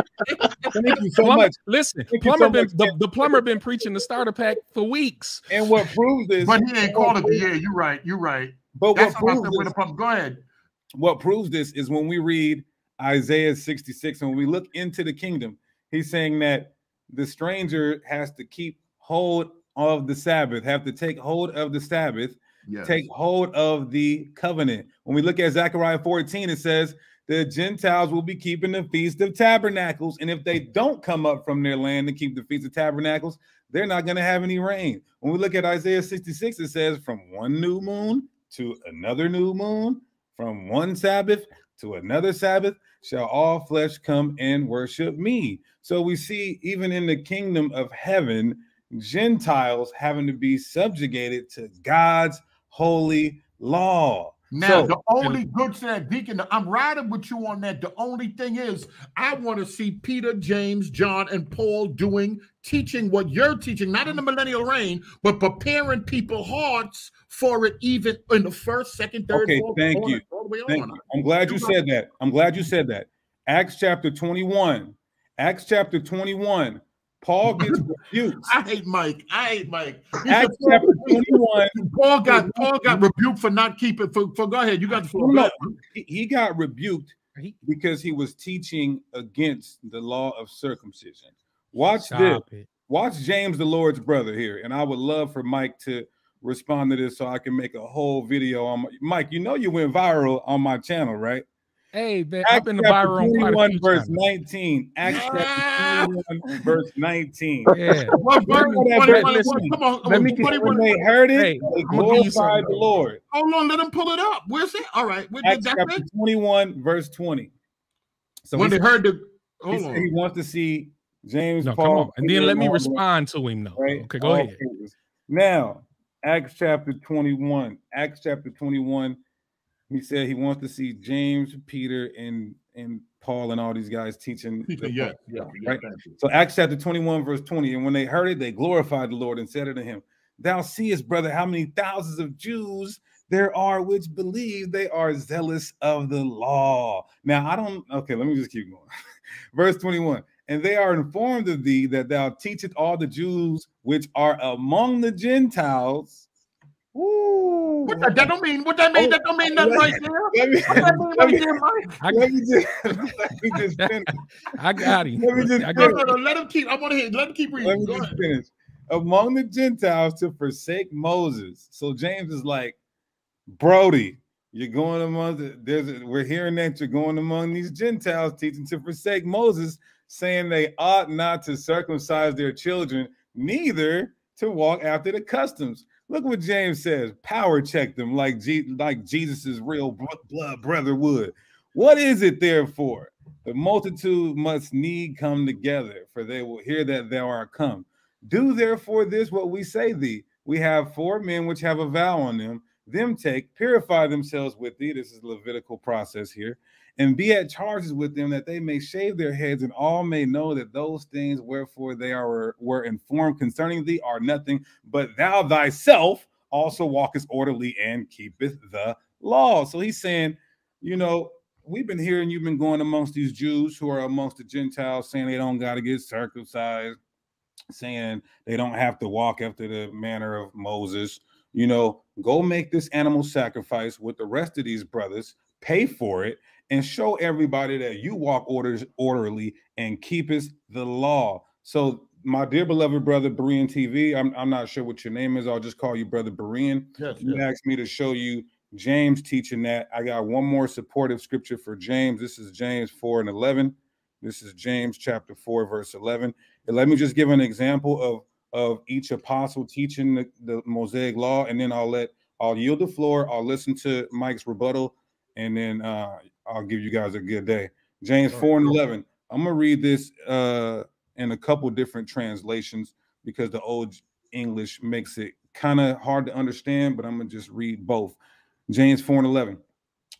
Thank you so plumber, much. Listen, Thank plumber so been much. The, the, plumber been preaching the starter pack for weeks. And what proves this? But he ain't called it. Yeah, you're right. You're right. But That's what proves this, Go ahead. What proves this is when we read Isaiah 66 and when we look into the kingdom, he's saying that the stranger has to keep hold of the Sabbath, have to take hold of the Sabbath, yes. take hold of the covenant. When we look at Zechariah 14, it says, the Gentiles will be keeping the Feast of Tabernacles. And if they don't come up from their land to keep the Feast of Tabernacles, they're not going to have any rain. When we look at Isaiah 66, it says, from one new moon to another new moon, from one Sabbath to another Sabbath, shall all flesh come and worship me. So we see even in the kingdom of heaven, Gentiles having to be subjugated to God's holy law. Now, so, the only good said, Deacon, I'm riding with you on that. The only thing is, I want to see Peter, James, John, and Paul doing teaching what you're teaching, not in the millennial reign, but preparing people's hearts for it, even in the first, second, third. Okay, fourth, thank you. Thank you. I'm glad you said that. I'm glad you said that. Acts chapter 21. Acts chapter 21. Paul gets rebuked. I hate Mike. I hate Mike. Acts chapter 21. Paul got Paul got rebuked for not keeping for, for go ahead. You got the floor. No, he got rebuked because he was teaching against the law of circumcision. Watch Stop this. It. Watch James, the Lord's brother here. And I would love for Mike to respond to this so I can make a whole video on my, Mike. You know you went viral on my channel, right? Hey, man, Acts I've been to Byron ah! 21 verse 19. Acts chapter 21 verse 19. Yeah. What, what, what, come on, let me get, when they heard it, hey, they glorified the Lord. Hold on, let him pull it up. Where's it? All right. Acts chapter it? 21 verse 20. So when they heard the hold he, on. he wants to see James no, Paul. Come on. And then let me respond to him though. Right? Okay, go oh, ahead. Now, Acts chapter 21. Acts chapter 21 he said he wants to see James, Peter, and and Paul and all these guys teaching. yeah, yeah, right. So Acts chapter 21, verse 20. And when they heard it, they glorified the Lord and said unto him, Thou seest, brother, how many thousands of Jews there are which believe they are zealous of the law. Now, I don't, okay, let me just keep going. verse 21 and they are informed of thee that thou teachest all the Jews which are among the Gentiles Ooh. What that, that don't mean what that mean? Oh, that don't mean nothing right there. Let me, let me, I, let me just let me just finish. I got him. Let me just I got no, no, no, let him keep. I want to hear. Let him keep reading. Let me Go just ahead. finish. Among the Gentiles to forsake Moses. So James is like, Brody, you're going among the, there's a, we're hearing that you're going among these Gentiles teaching to forsake Moses, saying they ought not to circumcise their children, neither to walk after the customs. Look what James says. Power check them like G, like Jesus's real blood brother would. What is it therefore? The multitude must need come together, for they will hear that thou art come. Do therefore this what we say thee. We have four men which have a vow on them. Them take, purify themselves with thee. This is Levitical process here and be at charges with them that they may shave their heads and all may know that those things wherefore they are were informed concerning thee are nothing but thou thyself also walkest orderly and keepeth the law. So he's saying you know we've been hearing you've been going amongst these jews who are amongst the gentiles saying they don't got to get circumcised saying they don't have to walk after the manner of moses. You know go make this animal sacrifice with the rest of these brothers pay for it and show everybody that you walk orders orderly and keepest the law. So, my dear beloved brother Berean TV, I'm, I'm not sure what your name is. I'll just call you brother Berean. Yes, you yes. asked me to show you James teaching that. I got one more supportive scripture for James. This is James 4 and 11. This is James chapter 4, verse 11. And let me just give an example of of each apostle teaching the, the Mosaic law, and then I'll let I'll yield the floor. I'll listen to Mike's rebuttal, and then uh, I'll give you guys a good day. James 4 and 11. I'm going to read this uh, in a couple different translations because the old English makes it kind of hard to understand, but I'm going to just read both. James 4 and 11.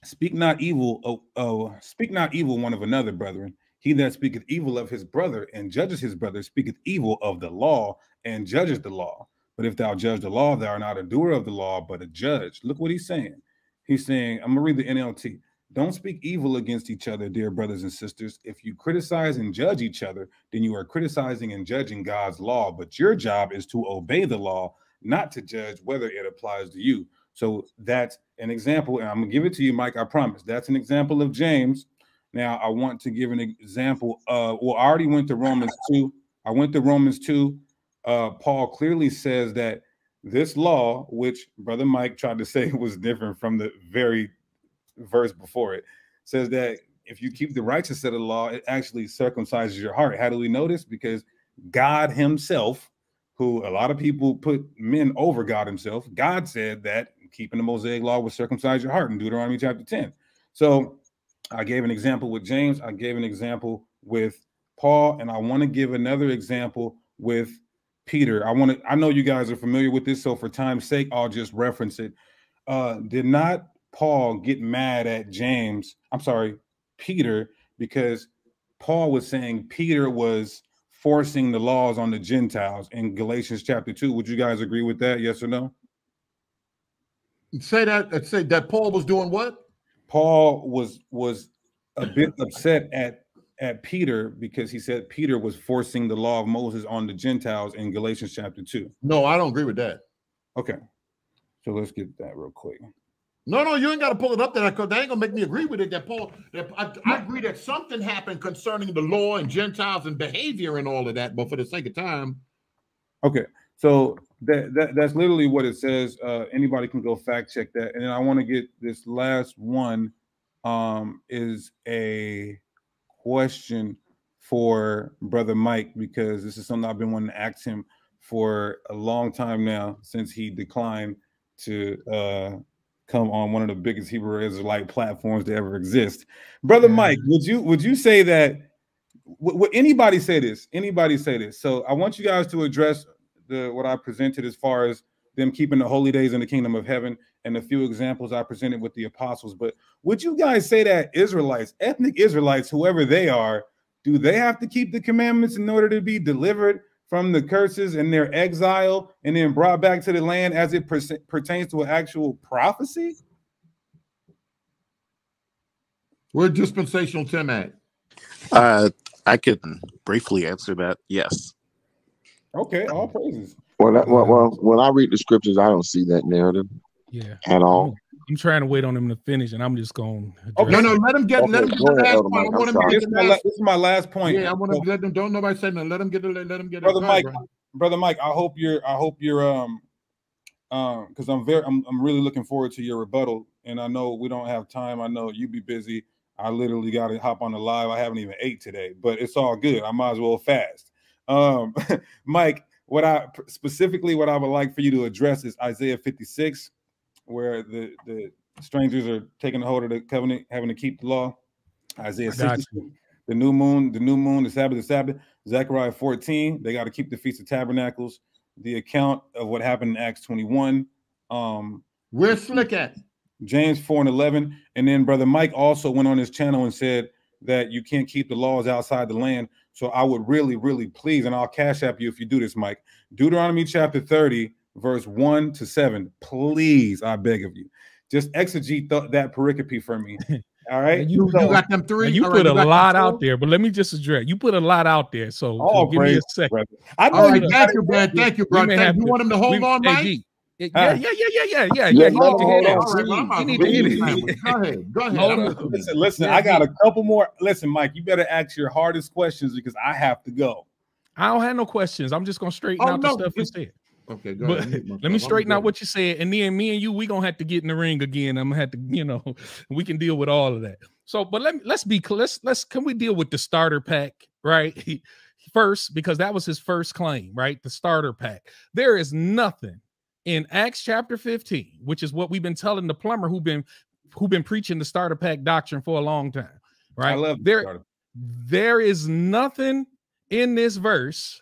Speak not evil, oh, oh, speak not evil one of another, brethren. He that speaketh evil of his brother and judges his brother speaketh evil of the law and judges the law. But if thou judge the law, thou art not a doer of the law, but a judge. Look what he's saying. He's saying, I'm going to read the NLT. Don't speak evil against each other, dear brothers and sisters. If you criticize and judge each other, then you are criticizing and judging God's law. But your job is to obey the law, not to judge whether it applies to you. So that's an example. And I'm going to give it to you, Mike. I promise. That's an example of James. Now, I want to give an example. Uh, well, I already went to Romans 2. I went to Romans 2. Uh, Paul clearly says that this law, which Brother Mike tried to say was different from the very verse before it says that if you keep the righteous set of the law, it actually circumcises your heart. How do we know this? Because God Himself, who a lot of people put men over God Himself, God said that keeping the Mosaic law will circumcise your heart in Deuteronomy chapter 10. So I gave an example with James, I gave an example with Paul, and I want to give another example with Peter. I want to, I know you guys are familiar with this, so for time's sake, I'll just reference it. Uh, did not Paul get mad at James, I'm sorry, Peter, because Paul was saying Peter was forcing the laws on the Gentiles in Galatians chapter 2. Would you guys agree with that? Yes or no? Say that uh, say that Paul was doing what? Paul was was a bit upset at at Peter because he said Peter was forcing the law of Moses on the Gentiles in Galatians chapter 2. No, I don't agree with that. Okay. So let's get that real quick. No, no, you ain't got to pull it up there because they ain't gonna make me agree with it. That Paul, that I, I, agree that something happened concerning the law and Gentiles and behavior and all of that. But for the sake of time, okay. So that, that that's literally what it says. Uh, anybody can go fact check that. And then I want to get this last one. Um, is a question for brother Mike because this is something I've been wanting to ask him for a long time now since he declined to uh come on one of the biggest Hebrew Israelite platforms to ever exist. Brother yeah. Mike, would you would you say that would anybody say this? Anybody say this? So I want you guys to address the what I presented as far as them keeping the holy days in the kingdom of heaven and a few examples I presented with the apostles. But would you guys say that Israelites, ethnic Israelites, whoever they are, do they have to keep the commandments in order to be delivered from the curses and their exile and then brought back to the land as it per pertains to an actual prophecy? Where dispensational Tim at? Uh, I can briefly answer that. Yes. Okay, all praises. Well, that, well, well, when I read the scriptures, I don't see that narrative. Yeah. At all. I'm trying to wait on him to finish, and I'm just going. Okay. No, no, let him get. Okay, let him get the last point. I want him to get the last, this is my last point. Yeah, I want to let them. Don't nobody say nothing. Let him get. The, let him get. Brother Mike, brother Mike, I hope you're. I hope you're. Um, um, because I'm very. I'm. I'm really looking forward to your rebuttal, and I know we don't have time. I know you be busy. I literally got to hop on the live. I haven't even ate today, but it's all good. I might as well fast. Um, Mike, what I specifically what I would like for you to address is Isaiah 56, where the the strangers are taking a hold of the covenant, having to keep the law. Isaiah 60, the new moon, the new moon, the Sabbath, the Sabbath. Zechariah 14, they got to keep the Feast of Tabernacles. The account of what happened in Acts 21. Um, Where's Slick at? James 4 and 11. And then Brother Mike also went on his channel and said that you can't keep the laws outside the land. So I would really, really please, and I'll cash app you if you do this, Mike. Deuteronomy chapter 30, verse 1 to 7. Please, I beg of you. Just exegete th- that pericope for me. All right. You, so, you got them three. You put right, a lot out there, but let me just address. You put a lot out there. So, oh, so give me a second. I know All right, thank you, man. Thank you, bro. Thank you. want him to hold we, on, right? Yeah, yeah, yeah, yeah, yeah, yeah, yeah. He need to hear that. He need to hear that. Go ahead, go ahead. Listen, listen. I got a couple more. Listen, Mike, you better ask your hardest questions because I have to go. I don't have no questions. I'm just gonna straighten oh, out no. the stuff you said. Okay, go but ahead. Let me straighten out what you said, and then me and you, we gonna have to get in the ring again. I'm gonna have to, you know, we can deal with all of that. So, but let let's be let's let's can we deal with the starter pack right first because that was his first claim, right? The starter pack. There is nothing in Acts chapter 15, which is what we've been telling the plumber who been who been preaching the starter pack doctrine for a long time, right? I love there. The there is nothing in this verse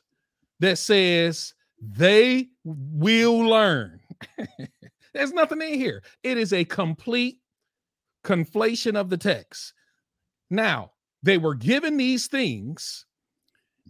that says they will learn. There's nothing in here. It is a complete conflation of the text. Now, they were given these things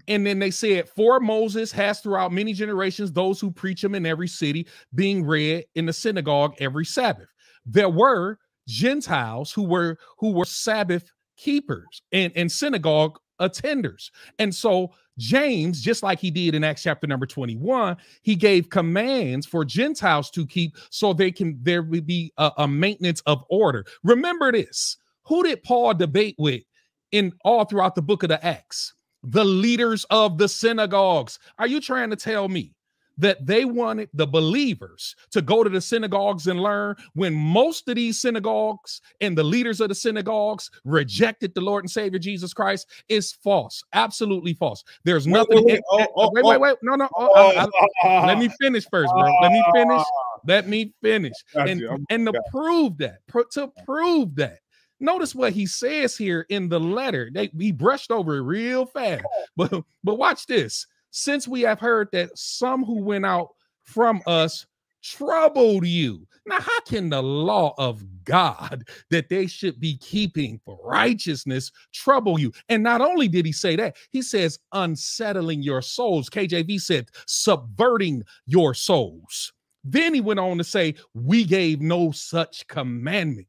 and then they said, For Moses has throughout many generations those who preach him in every city, being read in the synagogue every Sabbath. There were Gentiles who were who were Sabbath keepers and, and synagogue attenders. And so James, just like he did in Acts chapter number 21, he gave commands for Gentiles to keep so they can there would be a, a maintenance of order. Remember this. Who did Paul debate with in all throughout the book of the Acts? the leaders of the synagogues. Are you trying to tell me that they wanted the believers to go to the synagogues and learn when most of these synagogues and the leaders of the synagogues rejected the Lord and Savior Jesus Christ is false. Absolutely false. There's nothing. Wait, wait, wait, oh, oh, wait, wait, wait. No, no. Oh, I, I, let me finish first, bro. Let me finish. Let me finish. And, and to prove that, to prove that, Notice what he says here in the letter. They he brushed over it real fast. But but watch this. Since we have heard that some who went out from us troubled you. Now, how can the law of God that they should be keeping for righteousness trouble you? And not only did he say that, he says, unsettling your souls. KJV said, subverting your souls. Then he went on to say, We gave no such commandment.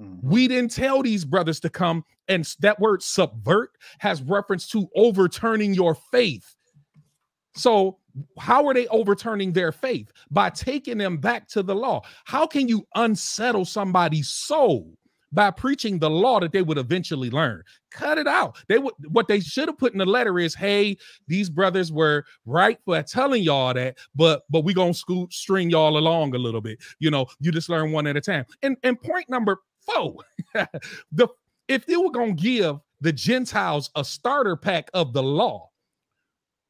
Mm-hmm. We didn't tell these brothers to come, and that word subvert has reference to overturning your faith. So, how are they overturning their faith? By taking them back to the law. How can you unsettle somebody's soul? By preaching the law that they would eventually learn. Cut it out. They would what they should have put in the letter is, hey, these brothers were right for telling y'all that, but but we gonna string y'all along a little bit. You know, you just learn one at a time. And and point number four. the if they were gonna give the Gentiles a starter pack of the law,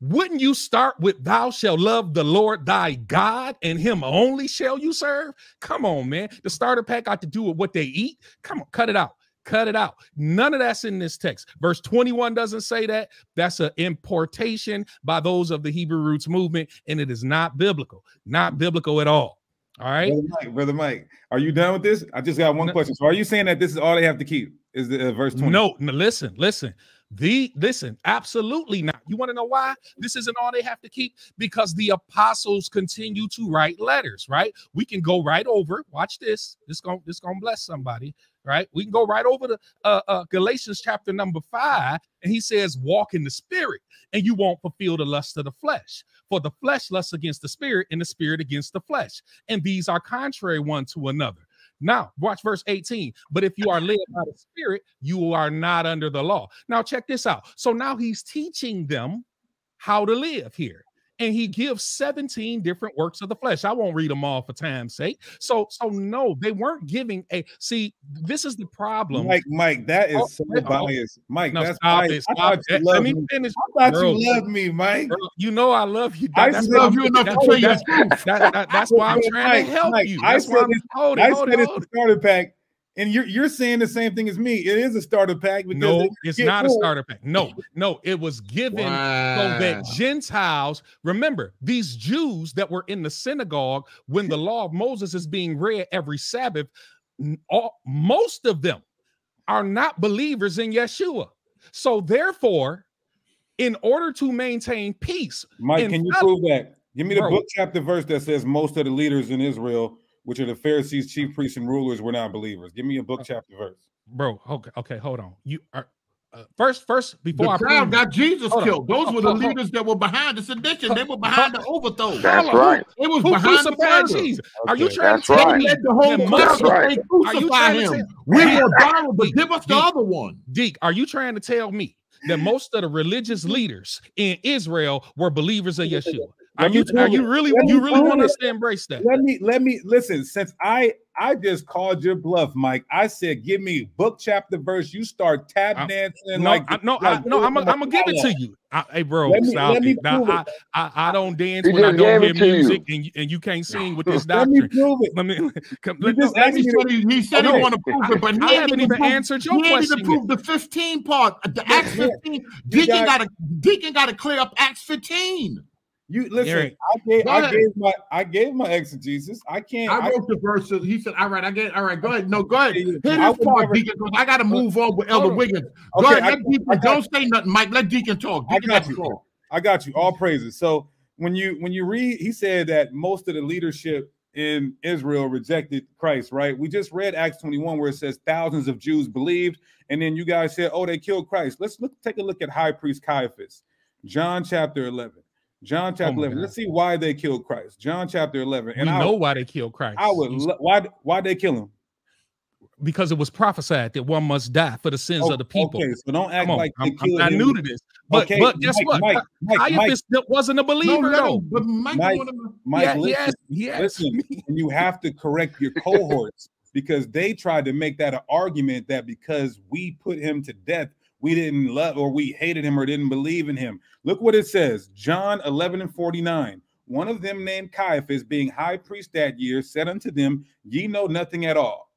wouldn't you start with thou shall love the Lord thy God and him only shall you serve? Come on, man. The starter pack got to do with what they eat. Come on, cut it out. Cut it out. None of that's in this text. Verse 21 doesn't say that. That's an importation by those of the Hebrew roots movement, and it is not biblical. Not biblical at all. All right, brother Mike, brother Mike, are you done with this? I just got one no, question. So, are you saying that this is all they have to keep? Is the uh, verse 20? No, no, listen, listen. The listen, absolutely not. You want to know why this isn't all they have to keep? Because the apostles continue to write letters, right? We can go right over. Watch this. This going this gonna bless somebody, right? We can go right over to uh, uh, Galatians chapter number five, and he says, Walk in the spirit, and you won't fulfill the lust of the flesh. For the flesh lusts against the spirit, and the spirit against the flesh. And these are contrary one to another. Now, watch verse 18. But if you are led by the Spirit, you are not under the law. Now, check this out. So now he's teaching them how to live here and he gives 17 different works of the flesh. I won't read them all for time's sake. So, so no, they weren't giving a see. This is the problem, Mike. Mike, that is oh, so oh, biased. Mike, no, that's stop biased. it. Stop it. Let me finish. I thought bro, you loved me, Mike. Bro, you know I love you. That, I love you enough to tell you. That's, that, that, that's why I'm trying Mike, to help Mike, you. That's I why I'm holding. I said it's a starter pack and you're you're saying the same thing as me. It is a starter pack. no, it, it's not a starter pack. No, no, it was given wow. so that Gentiles remember these Jews that were in the synagogue when the law of Moses is being read every Sabbath. All, most of them are not believers in Yeshua. So therefore, in order to maintain peace, Mike, can you prove that? Give me the bro, book chapter verse that says most of the leaders in Israel which are the Pharisees, chief priests, and rulers, were not believers. Give me a book, chapter, verse. Bro, okay, okay, hold on. You are uh, first, first before the I crowd got Jesus killed. On. Those were the leaders that were behind the sedition. They were behind the overthrow. That's right. It was Who behind the Jesus. Okay. Are you trying That's to tell right. me the whole That's right. Are you trying him? To tell, we will die, but give us the other one. Deke, are you trying to tell me that most of the religious leaders in Israel were believers of Yeshua? Are you are you really you really want us to embrace that? Let me let me listen. Since I I just called your bluff, Mike. I said, give me book chapter verse. You start tap dancing no, like I, no, I, no. I'm gonna give it to you. I, hey, bro, let me, stop let it. Now, I, I, I don't dance when I don't hear music, and you, and you can't sing with this doctrine. let me prove it. Let me. Come, let, just let me he said he, he, said he want to prove it, but he I haven't even prove, answered your he question. He to prove the 15 part. The Acts 15. Deacon got to Deacon got to clear up Acts 15. You listen. Eric, I gave, I gave my I gave my exegesis. I can't. I wrote I, the verse. He said, "All right, I get. All right, go ahead. No, go ahead. Hit his part, never, Deacon. I got to move on with Elder Wiggins. Go okay, ahead. Let Deacon, don't say nothing, Mike. Let Deacon talk. Deacon I got you. Talk. I got you. All praises. So when you when you read, he said that most of the leadership in Israel rejected Christ. Right? We just read Acts twenty one where it says thousands of Jews believed, and then you guys said, "Oh, they killed Christ." Let's look. Take a look at High Priest Caiaphas, John chapter eleven. John chapter oh 11. God. Let's see why they killed Christ. John chapter 11. And we I know why they killed Christ. I would why why they kill him? Because it was prophesied that one must die for the sins oh, of the people. Okay, so don't act like I'm, I'm not new to this. But okay, but guess Mike, what? Mike, Mike, Caiaphas Mike, wasn't a believer no, though. But Mike, Mike, Mike yeah, listen, yes, listen, and you have to correct your cohorts because they tried to make that an argument that because we put him to death, we didn't love or we hated him or didn't believe in him. Look what it says John 11 and 49. One of them named Caiaphas, being high priest that year, said unto them, Ye know nothing at all,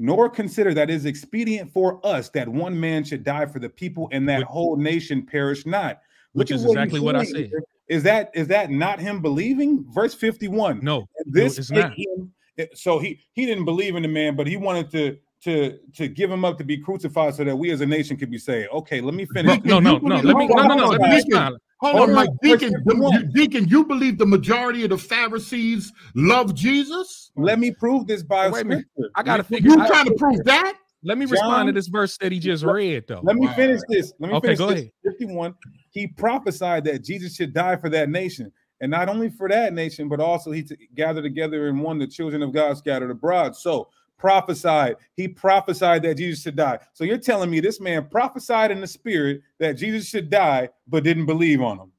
nor consider that it is expedient for us that one man should die for the people and that whole nation perish not. Look Which is what exactly what I said. Is that is that not him believing? Verse 51. No, this no, it's not. Him, eh, so he he didn't believe in the man, but he wanted to to to give him up to be crucified so that we as a nation could be saved. Okay, let me finish. No, no, no. Let me no, no, no. Let me respond. Hold on, Mike Deacon. The, Deacon, you believe the majority of the Pharisees love Jesus? Let me prove this by Wait scripture. I gotta figure. You trying to prove that? Let me respond John, to this verse that he just read, though. Let me wow. finish this. Let me okay, finish go this. ahead. 51. He prophesied that Jesus should die for that nation. And not only for that nation, but also he to gather together in one the children of God scattered abroad. So prophesied. He prophesied that Jesus should die. So you're telling me this man prophesied in the spirit that Jesus should die, but didn't believe on him.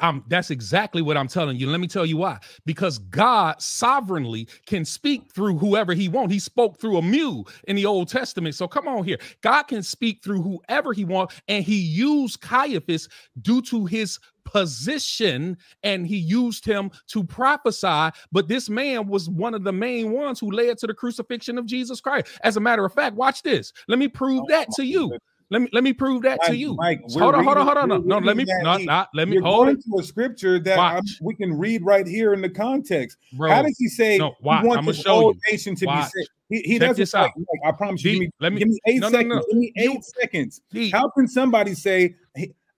Um, that's exactly what I'm telling you. Let me tell you why. Because God sovereignly can speak through whoever He wants. He spoke through a mule in the Old Testament. So come on here. God can speak through whoever He wants, and He used Caiaphas due to his position and he used him to prophesy. But this man was one of the main ones who led to the crucifixion of Jesus Christ. As a matter of fact, watch this. Let me prove oh, that to you. Let me let me prove that Mike, to you. Mike, hold on, hold on, hold on. No, no let me not, not let me You're hold it. to a scripture that we can read right here in the context. Bro, How does he say no, why? he wants the whole nation to watch. be saved? He, he doesn't this out. Like, I promise you. give me, let me, give me eight no, seconds. No. Give me eight you, seconds. How can somebody say,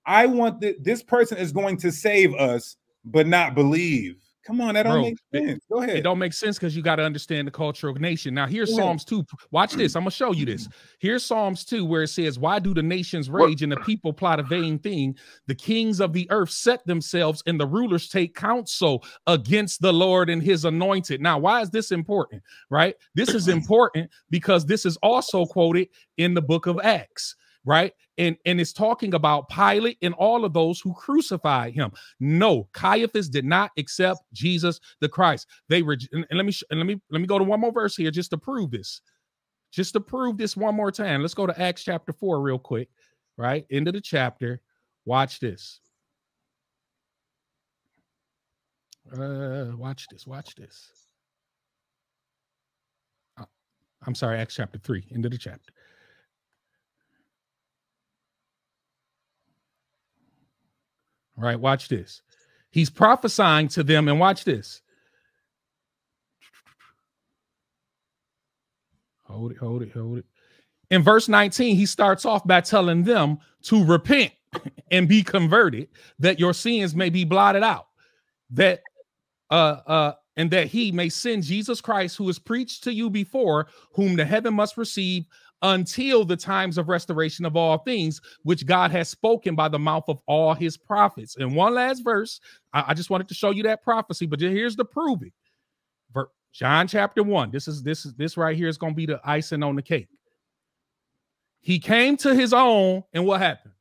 "I want the, this person is going to save us," but not believe? Come on, that don't make sense. Go ahead. It don't make sense because you got to understand the cultural nation. Now, here's Psalms 2. Watch this. I'm gonna show you this. Here's Psalms 2, where it says, Why do the nations rage and the people plot a vain thing? The kings of the earth set themselves, and the rulers take counsel against the Lord and his anointed. Now, why is this important? Right? This is important because this is also quoted in the book of Acts right? And and it's talking about Pilate and all of those who crucified him. No, Caiaphas did not accept Jesus the Christ. They were and, and let me and let me let me go to one more verse here just to prove this. Just to prove this one more time. Let's go to Acts chapter 4 real quick, right? Into the chapter. Watch this. Uh watch this. Watch this. Uh, I'm sorry, Acts chapter 3, into the chapter. Right, watch this. He's prophesying to them, and watch this. Hold it, hold it, hold it. In verse 19, he starts off by telling them to repent and be converted, that your sins may be blotted out, that uh uh and that he may send Jesus Christ, who is preached to you before, whom the heaven must receive until the times of restoration of all things, which God has spoken by the mouth of all his prophets. And one last verse, I, I just wanted to show you that prophecy, but here's the proving. it. John chapter one. This is this is this right here is going to be the icing on the cake. He came to his own, and what happened?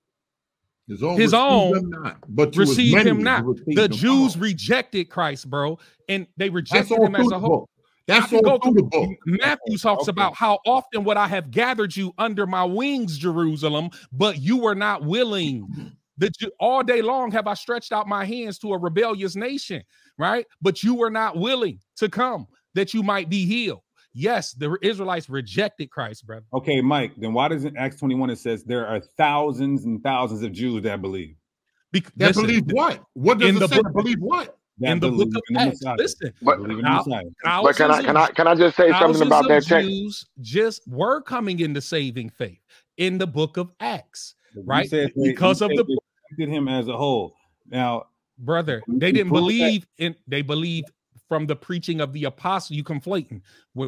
His own, his own not, but received him not. The Jews all. rejected Christ, bro, and they rejected him as a whole. That's all go the book. Matthew talks okay. about how often would I have gathered you under my wings, Jerusalem, but you were not willing. The, all day long have I stretched out my hands to a rebellious nation, right? But you were not willing to come that you might be healed. Yes, the Israelites rejected Christ, brother. Okay, Mike, then why does in Acts 21 it says there are thousands and thousands of Jews that believe? Because, that listen, believe what? What does in the book, believe what? In the book of Acts. Listen, but, but can I can I can I just say something about that text? Jews just were coming into saving faith in the book of Acts, right? because of the him as a whole. Now, brother, they didn't believe in. They believed from the preaching of the apostle. You conflating.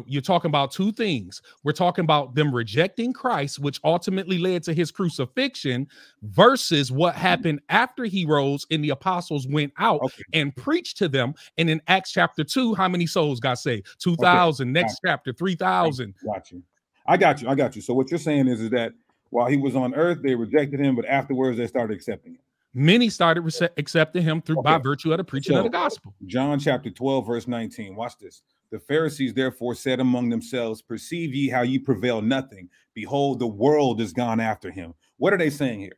You're talking about two things. We're talking about them rejecting Christ, which ultimately led to his crucifixion, versus what happened after he rose and the apostles went out okay. and preached to them. And in Acts chapter two, how many souls got saved? Two thousand. Okay. Next chapter, three thousand. Got you. I got you. I got you. So what you're saying is, is that while he was on earth, they rejected him, but afterwards they started accepting him many started rece- accepting him through okay. by virtue of the preaching so, of the gospel. John chapter 12, verse 19. Watch this. The Pharisees therefore said among themselves, Perceive ye how ye prevail nothing. Behold, the world is gone after him. What are they saying here?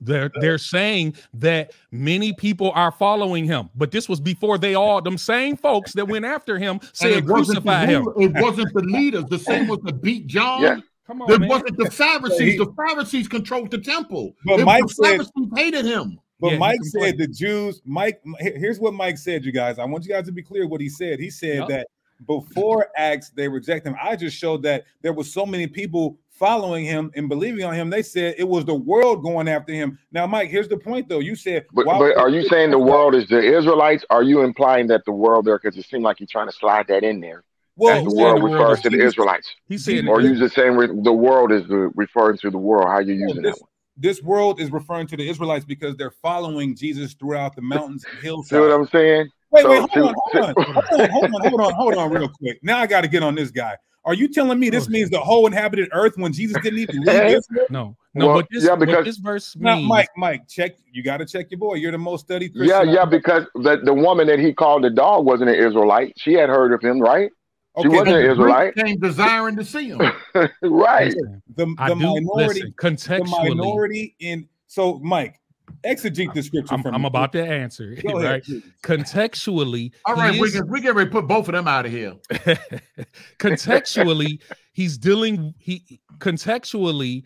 They're they're saying that many people are following him, but this was before they all them same folks that went after him said crucify him. It wasn't the leaders. The same was the beat John. Yeah. Come on, it man. wasn't the Pharisees. The Pharisees controlled the temple. But it, Mike the said, Pharisees hated him. But yeah, Mike said the Jews. Mike, here's what Mike said, you guys. I want you guys to be clear what he said. He said yep. that before Acts they reject him. I just showed that there was so many people following him and believing on him. They said it was the world going after him. Now, Mike, here's the point though. You said, but, but are you saying the world is the Israelites? Are you implying that the world there? Because it seemed like you're trying to slide that in there. Well, the world refers to the Israelites. He's saying, or use the same. The world is the, referring to the world. How you using this, that one? This world is referring to the Israelites because they're following Jesus throughout the mountains and hills. See what I'm saying? Wait, so, wait, hold, on, hold, on, hold on, hold on, hold on, hold on, real quick. Now I got to get on this guy. Are you telling me this oh, means the whole inhabited earth when Jesus didn't even leave No, no, well, but this, yeah, because this verse means, Mike, Mike, check. You got to check your boy. You're the most studied. Christian yeah, yeah, because the the woman that he called the dog wasn't an Israelite. She had heard of him, right? Okay, she wasn't an Israelite. Came desiring to see him. right. The, the minority, listen, contextually, the minority in. So, Mike, exegete the scripture. I'm, I'm about to answer. Go right? Ahead, contextually, all right, we can we can ready put both of them out of here. contextually, he's dealing. He contextually,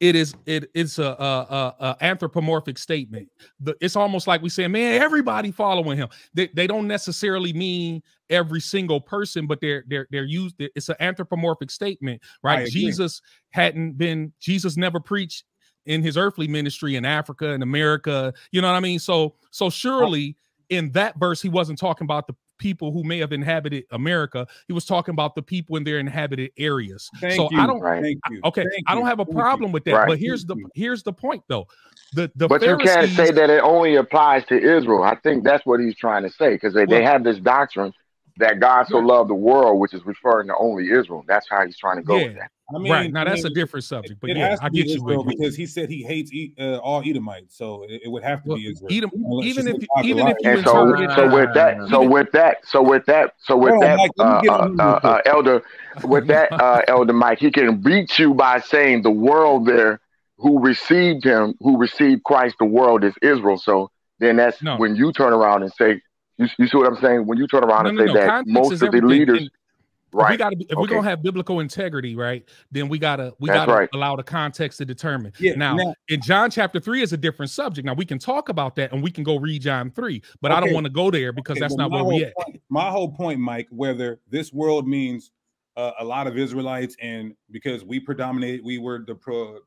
it is it it's a, a, a, anthropomorphic statement. The, it's almost like we say, man, everybody following him. They, they don't necessarily mean every single person, but they're they're they're used. It's an anthropomorphic statement, right? Jesus hadn't been. Jesus never preached in his earthly ministry in Africa and America. You know what I mean? So so surely in that verse, he wasn't talking about the people who may have inhabited America. He was talking about the people in their inhabited areas. Thank so you. I don't. Right. Okay, Thank I don't have a problem with that. Right. But here's the here's the point though. The the but Pharisees, you can't say that it only applies to Israel. I think that's what he's trying to say because they, well, they have this doctrine that God so loved the world, which is referring to only Israel. That's how he's trying to go yeah. with that. I mean, right now I that's mean, a different subject, but yeah, I get Israel you because he said he hates uh, all Edomites, so it, it, would have to well, be Israel. Edom, even if even if you and so, so with that, so with that, so with that, so with that, Mike, uh, uh, uh, Elder, with that, uh, Elder Mike, he can beat you by saying the world there who received him, who received Christ, the world is Israel. So then that's no. when you turn around and say, you, you see what I'm saying? When you turn around no, and no, say that Context most of the leaders. And, Right. we got to if okay. we're gonna have biblical integrity, right? Then we gotta we That's gotta right. allow the context to determine. Yeah, now, now, in John chapter three is a different subject. Now we can talk about that and we can go read John three, but okay. I don't want to go there because okay, that's not where we at. Point, my whole point, Mike, whether this world means uh, a lot of Israelites and because we predominate, we were the pro,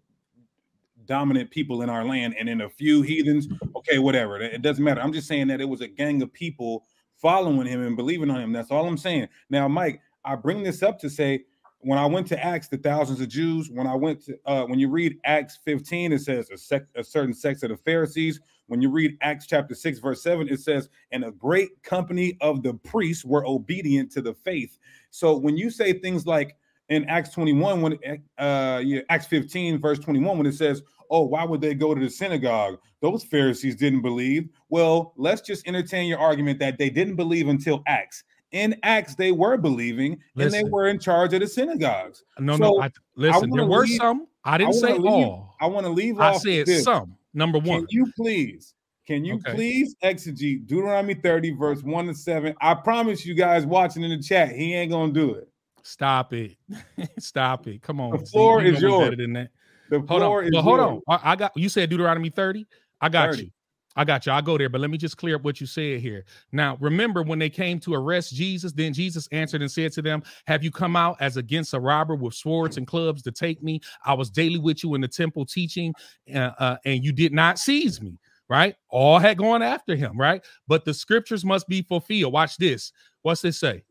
dominant people in our land, and then a few heathens. Okay, whatever. It doesn't matter. I'm just saying that it was a gang of people following him and believing on him. That's all I'm saying. Now, Mike, I bring this up to say when I went to Acts, the thousands of Jews, when I went to, uh, when you read Acts 15, it says a, sec, a certain sect of the Pharisees. When you read Acts chapter 6, verse 7, it says, and a great company of the priests were obedient to the faith. So when you say things like in Acts 21, when uh, yeah, Acts 15, verse 21, when it says, oh, why would they go to the synagogue? Those Pharisees didn't believe. Well, let's just entertain your argument that they didn't believe until Acts in Acts they were believing listen, and they were in charge of the synagogues. No, so no. I, listen, I there were leave, some. I didn't I say leave, all. I want to leave I said this. some. Number one. Can you please? Can you okay. please exegete Deuteronomy 30, verse 1 to 7? I promise you guys watching in the chat, he ain't gonna do it. Stop it. Stop it. Come on. The floor is yours. Better Than that. The floor hold on. is but hold yours. on. I got you said Deuteronomy 30. I got 30. you. I got you. I'll go there, but let me just clear up what you said here. Now, remember when they came to arrest Jesus, then Jesus answered and said to them, Have you come out as against a robber with swords and clubs to take me? I was daily with you in the temple teaching, uh, uh, and you did not seize me, right? All had gone after him, right? But the scriptures must be fulfilled. Watch this. What's this say?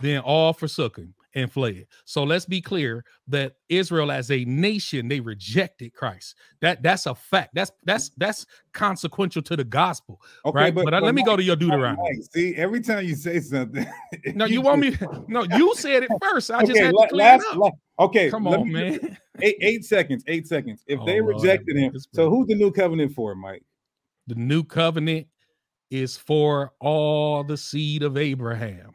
Then all forsook him and fled. So let's be clear that Israel as a nation they rejected Christ. That that's a fact. That's that's that's consequential to the gospel, okay, right? But, but, uh, but let me go to your Deuteronomy. See, every time you say something, no, you want me? No, you said it first. I okay, just had to clear last, it up. okay, come on, man. Eight, eight seconds. Eight seconds. If oh, they rejected Lord. him, so who's the new covenant for, Mike? The new covenant is for all the seed of Abraham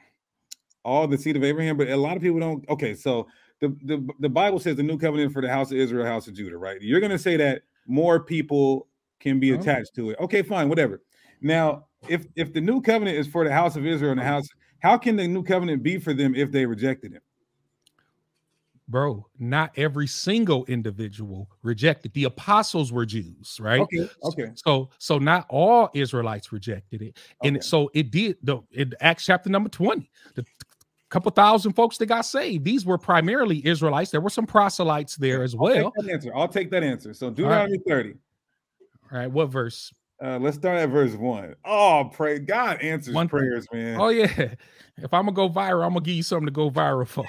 all the seed of Abraham, but a lot of people don't. Okay, so the, the, the Bible says the new covenant for the house of Israel, house of Judah, right? You're going to say that more people can be attached to it. Okay, fine, whatever. Now, if if the new covenant is for the house of Israel and the house, how can the new covenant be for them if they rejected it? Bro, not every single individual rejected. The apostles were Jews, right? Okay. Okay. So so not all Israelites rejected it. And okay. so it did the in Acts chapter number 20. The couple thousand folks that got saved. These were primarily Israelites. There were some proselytes there as well. I'll take that answer. I'll take that answer. So Deuteronomy right. 30. All right, what verse? Uh, let's start at verse one. Oh, pray God answers one, prayers, man. Oh yeah. If I'm gonna go viral, I'm gonna give you something to go viral for.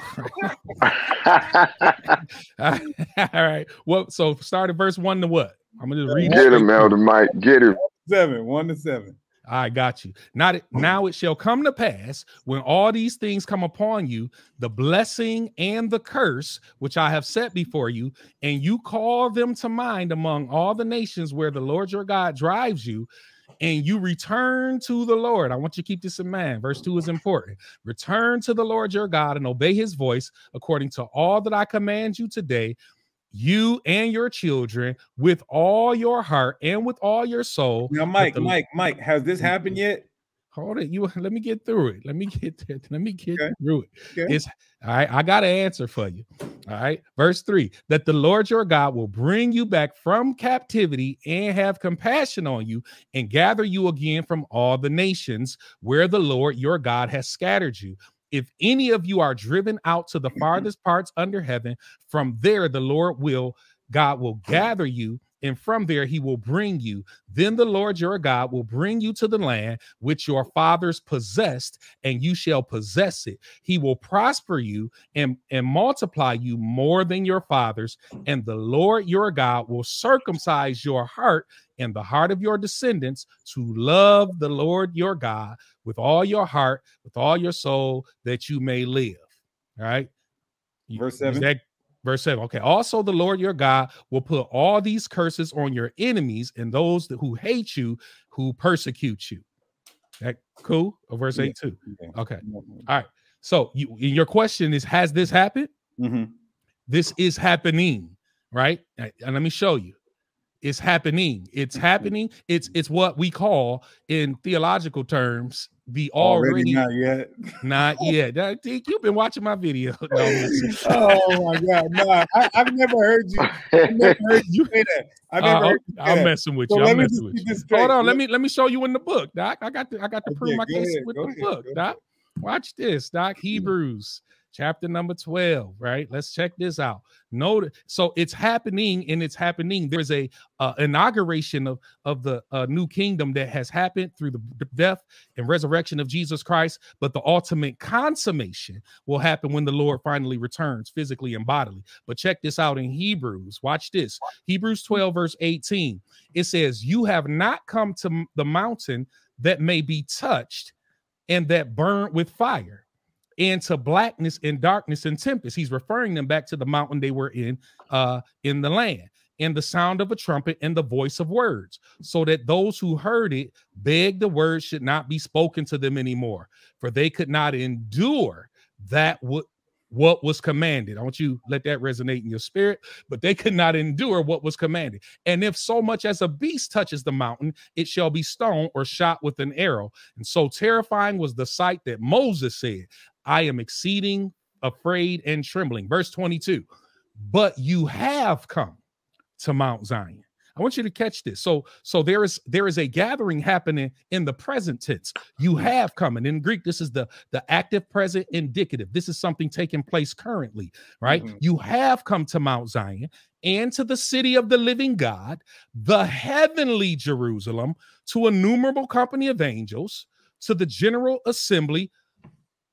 All right. Well, so start at verse one to what? I'm gonna just read. Get him, Elder Mike. Get him. Seven, one to seven. I got you. Now, now it shall come to pass when all these things come upon you, the blessing and the curse which I have set before you, and you call them to mind among all the nations where the Lord your God drives you, and you return to the Lord. I want you to keep this in mind. Verse 2 is important. Return to the Lord your God and obey his voice according to all that I command you today you and your children with all your heart and with all your soul. Now, Mike, the, Mike, Mike, has this happened yet? Hold it. You let me get through it. Let me get there. Let me get okay. through it. Okay. It's all right. I got an answer for you. All right. Verse three that the Lord your God will bring you back from captivity and have compassion on you and gather you again from all the nations where the Lord your God has scattered you if any of you are driven out to the mm-hmm. farthest parts under heaven, from there the Lord will, God will mm-hmm. gather you and from there he will bring you. Then the Lord your God will bring you to the land which your fathers possessed, and you shall possess it. He will prosper you and, and multiply you more than your fathers, and the Lord your God will circumcise your heart and the heart of your descendants to love the Lord your God with all your heart, with all your soul, that you may live. All right. Verse 7. That, verse 7. Okay. Also, the Lord your God will put all these curses on your enemies and those who hate you, who persecute you. That cool? Or verse 8 too. Okay. All right. So you your question is has this happened? Mm-hmm. This is happening, right? And let me show you. It's happening. It's happening. It's it's what we call in theological terms the already, already not yet. Not yet. That, you've been watching my video. No, oh my god, no, I, have never heard you. I've never heard you say that. I've never uh, heard you I'm messing with so you. I'm messing with you. Hold on, let me let me show you in the book, Doc. I got to I got to prove my case ahead, with the ahead, book, Doc. Watch this, Doc. Hebrews chapter number 12 right? Let's check this out. Note so it's happening and it's happening. There's a uh, inauguration of of the uh, new kingdom that has happened through the death and resurrection of jesus christ but the ultimate consummation will happen when the lord finally returns physically and bodily. But check this out in hebrews. Watch this. Hebrews 12 verse 18 it says you have not come to the mountain that may be touched and that burn with fire into blackness and darkness and tempest. He's referring them back to the mountain they were in uh in the land and the sound of a trumpet and the voice of words, so that those who heard it begged the words should not be spoken to them anymore, for they could not endure that would what was commanded. I want you let that resonate in your spirit, but they could not endure what was commanded. And if so much as a beast touches the mountain, it shall be stoned or shot with an arrow. And so terrifying was the sight that Moses said, I am exceeding afraid and trembling. Verse 22. But you have come to Mount Zion. I want you to catch this. So, so there is there is a gathering happening in the present tense. You have come, and in Greek, this is the the active present indicative. This is something taking place currently, right? Mm-hmm. You have come to Mount Zion and to the city of the living God, the heavenly Jerusalem, to a numerable company of angels, to the general assembly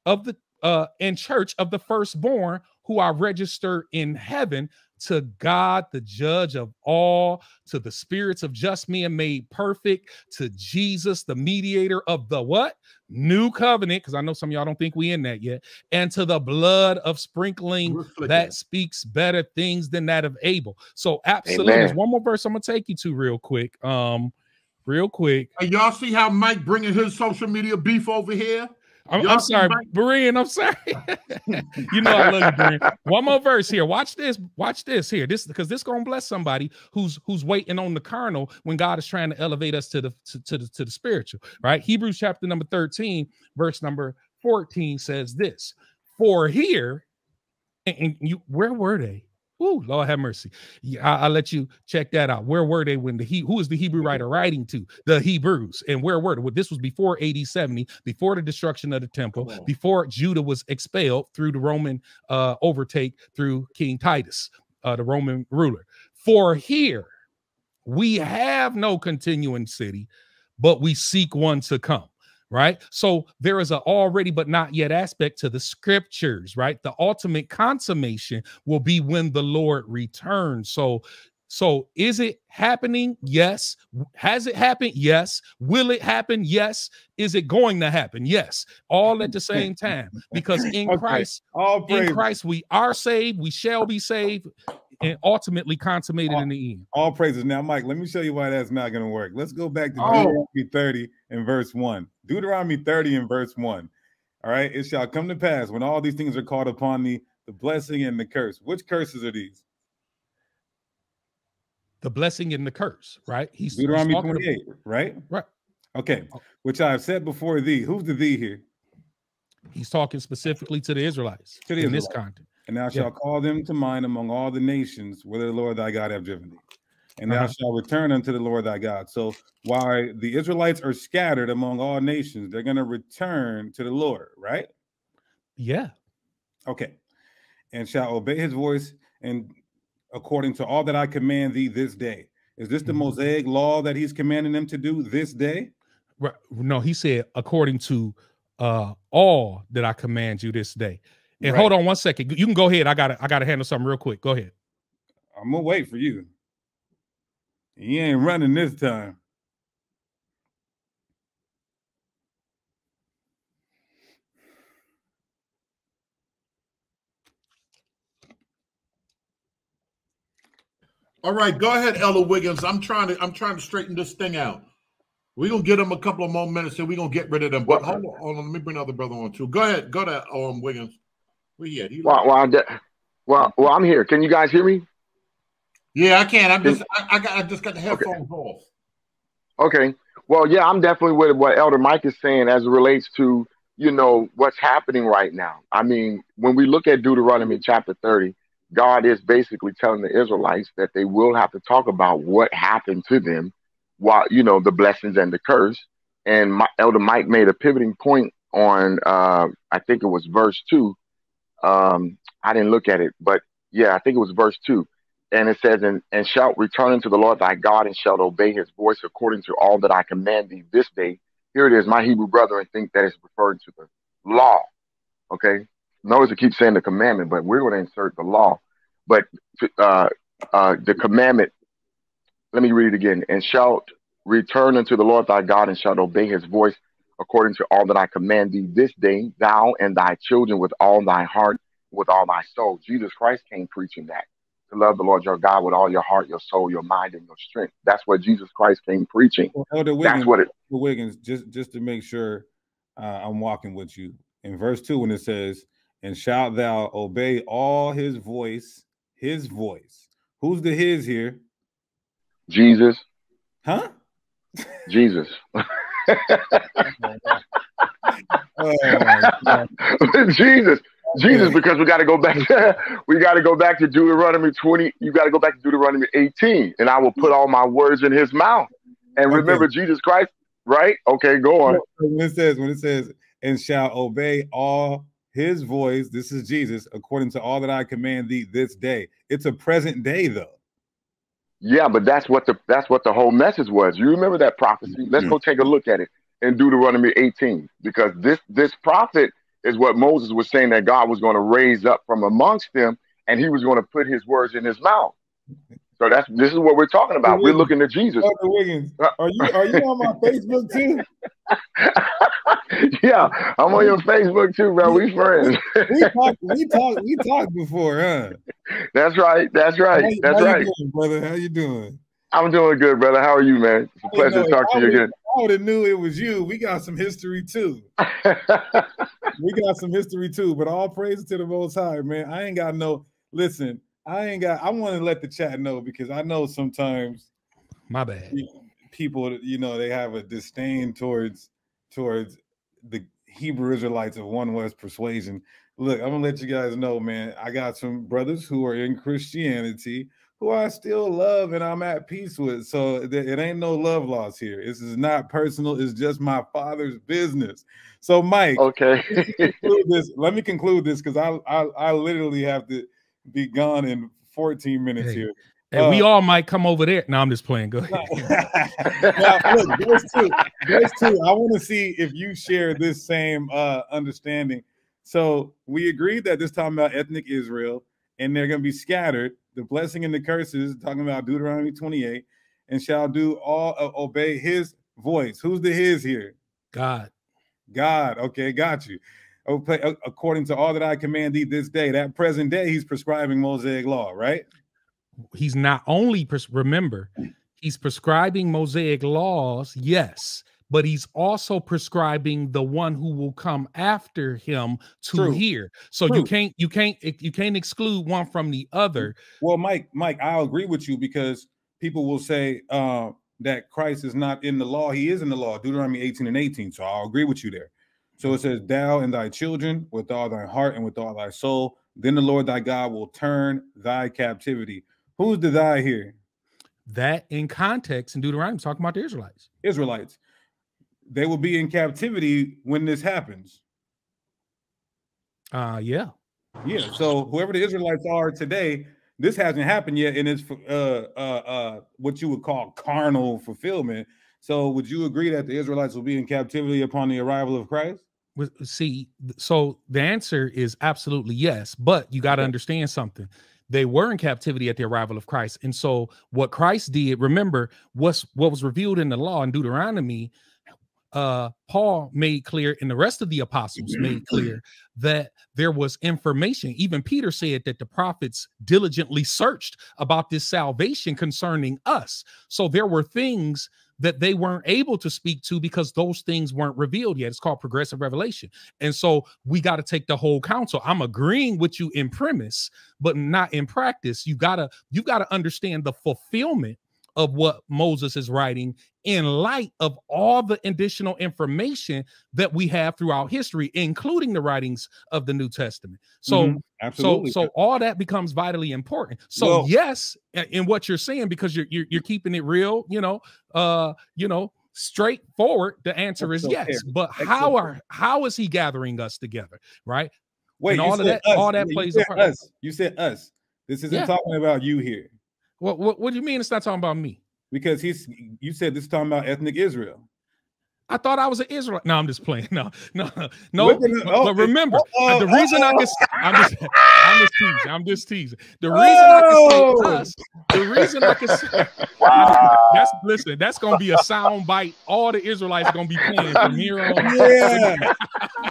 of the uh, and church of the firstborn who are registered in heaven to God, the judge of all, to the spirits of just men made perfect, to Jesus, the mediator of the what? New covenant, because I know some y'all don't think we in that yet, and to the blood of sprinkling that speaks better things than that of Abel. So absolutely, there's one more verse I'm gonna take you to real quick. Um, real quick. Hey, y'all see how Mike bringing his social media beef over here? I'm, I'm sorry, Berean. I'm sorry. you know I love you, Berean. One more verse here. Watch this. Watch this here. This because this gonna bless somebody who's who's waiting on the carnal when God is trying to elevate us to the to, to the to the spiritual. Right. Hebrews chapter number 13, verse number 14 says this. For here, and, and you where were they? Ooh, Lord have mercy. Yeah, I, will let you check that out. Where were they when the he who is the Hebrew writer writing to? The Hebrews. And where were they? Well, this was before AD 70, before the destruction of the temple, before Judah was expelled through the Roman uh, overtake through King Titus, uh, the Roman ruler. For here we have no continuing city, but we seek one to come right? So there is an already but not yet aspect to the scriptures, right? The ultimate consummation will be when the Lord returns. So so is it happening? Yes. Has it happened? Yes. Will it happen? Yes. Is it going to happen? Yes. All at the same time. Because in okay. Christ, All in Christ, we are saved, we shall be saved, and ultimately consummated all, in the end. All praises. Now, Mike, let me show you why that's not going to work. Let's go back to oh. 30 and verse 1. Deuteronomy 30 and verse 1. All right. It shall come to pass when all these things are called upon thee, the blessing and the curse. Which curses are these? The blessing and the curse, right? He's Deuteronomy he's 28, about, right? Right. Okay. Oh. Which I have said before thee. Who's the thee here? He's talking specifically to the Israelites to the in Israelites. this context. And thou shalt call them to mind among all the nations whither the Lord thy God have driven thee. And thou uh-huh. shalt return unto the Lord thy God. So while the Israelites are scattered among all nations, they're going to return to the Lord, right? Yeah. Okay. And shall obey his voice and according to all that I command thee this day. Is this the mm-hmm. Mosaic law that he's commanding them to do this day? Right. No, he said, according to uh all that I command you this day. And right. hold on one second. You can go ahead. I gotta I gotta handle something real quick. Go ahead. I'm gonna wait for you. He ain't running this time. All right, go ahead, Elder Wiggins. I'm trying to I'm trying to straighten this thing out. We're gonna get them a couple of more minutes and we're gonna get rid of them. But hold on, hold on, let me bring another brother on too. Go ahead, go to um Wiggins. Where he at? He well, well, well, well, I'm here. Can you guys hear me? Yeah, I can. I'm just I, I got I just got the headphones okay. off. Okay. Well, yeah, I'm definitely with what Elder Mike is saying as it relates to, you know, what's happening right now. I mean, when we look at Deuteronomy chapter 30, God is basically telling the Israelites that they will have to talk about what happened to them while, you know, the blessings and the curse. And my, Elder Mike made a pivoting point on, uh, I think it was verse two. Um, I didn't look at it, but yeah, I think it was verse two. And it says, and, and shalt return unto the Lord thy God and shalt obey his voice according to all that I command thee this day. Here it is. My Hebrew brethren think that it's referring to the law. Okay. Notice it keeps saying the commandment, but we're going to insert the law. But uh, uh, the commandment, let me read it again. And shalt return unto the Lord thy God and shalt obey his voice according to all that I command thee this day, thou and thy children with all thy heart, with all thy soul. Jesus Christ came preaching that to love the Lord your God with all your heart, your soul, your mind, and your strength. That's what Jesus Christ came preaching. Well, Elder Wiggins, That's what it. Wiggins, just just to make sure uh, I'm walking with you. In verse two, when it says, "And shalt thou obey all His voice his voice. Who's the his here? Jesus. Huh? Jesus. oh Jesus. Jesus, because we got to go back. To, we got to go back to Deuteronomy 20. You got to go back to Deuteronomy 18, and I will put all my words in His mouth. And okay. remember Jesus Christ, right? Okay, go on. When it says, when it says, and shall obey all his voice, this is Jesus, according to all that I command thee this day. It's a present day though. Yeah, but that's what the that's what the whole message was. You remember that prophecy? Let's mm-hmm. go take a look at it in Deuteronomy 18, because this this prophet is what Moses was saying that God was going to raise up from amongst them, and he was going to put his words in his mouth. So that's this is what we're talking about. We're looking to Jesus. Dr. Wiggins, uh, are you are you on my Facebook too? yeah, I'm on your Facebook too, bro. We friends. we talked, we talked, we talked before, huh? That's right. That's right. How, that's how right, doing, brother. How you doing? I'm doing good, brother. How are you, man? It's a pleasure to talk to you again. I would have knew it was you. We got some history too. we got some history too. But all praise to the Most High, man. I ain't got no. Listen, I ain't got. I want to let the chat know because I know sometimes. My bad. People, you know, they have a disdain towards towards the Hebrew Israelites of One West persuasion. Look, I'm gonna let you guys know, man. I got some brothers who are in Christianity who I still love and I'm at peace with. So it ain't no love loss here. This is not personal. It's just my father's business. So, Mike, okay, let me this. Let me conclude this because I, I I literally have to be gone in 14 minutes hey. here. And uh, we all might come over there. No, I'm just playing. Go ahead. now, look, those two, those two. I want to see if you share this same uh, understanding. So we agreed that this time about ethnic Israel, and they're going to be scattered. The blessing and the curses, talking about Deuteronomy 28, and shall do all uh, obey His voice. Who's the His here? God. God. Okay, got you. According to all that I command thee this day, that present day, He's prescribing Mosaic law, right? he's not only pres- remember he's prescribing mosaic laws yes but he's also prescribing the one who will come after him to True. hear so True. you can't you can't you can't exclude one from the other well mike mike i'll agree with you because people will say uh, that christ is not in the law he is in the law deuteronomy 18 and 18 so i'll agree with you there so it says thou and thy children with all thy heart and with all thy soul then the lord thy god will turn thy captivity Who's the thy here? That in context in Deuteronomy, talking about the Israelites. Israelites. They will be in captivity when this happens. Uh yeah. Yeah. So whoever the Israelites are today, this hasn't happened yet, and it's uh uh uh what you would call carnal fulfillment. So would you agree that the Israelites will be in captivity upon the arrival of Christ? See, so the answer is absolutely yes, but you got to understand something. They were in captivity at the arrival of Christ. And so what Christ did, remember, what's what was revealed in the law in Deuteronomy uh, Paul made clear and the rest of the apostles made clear that there was information. Even Peter said that the prophets diligently searched about this salvation concerning us. So there were things that they weren't able to speak to because those things weren't revealed yet. It's called progressive revelation. And so we got to take the whole counsel. I'm agreeing with you in premise, but not in practice. You gotta you gotta understand the fulfillment of what Moses is writing in light of all the additional information that we have throughout history, including the writings of the New Testament. So, mm-hmm. so, so all that becomes vitally important. So, well, yes, in what you're saying, because you're, you're, you're keeping it real, you know, uh, you know, straightforward. The answer is yes. Fair. But that's how so are how is he gathering us together, right? Wait, and all of that, us. all that yeah, plays a part. Us. You said us. This isn't yeah. talking about you here. What, what what do you mean it's not talking about me? Because he's you said this is talking about ethnic Israel. I thought I was an Israelite. No, I'm just playing. No, no, no. The, oh, but remember, oh, the reason oh, I can, I'm just, I'm just teasing. I'm just teasing. The reason I can say oh! us, the reason I can say, wow. that's listen, that's gonna be a sound bite. All the Israelites are gonna be playing from here on. Yeah,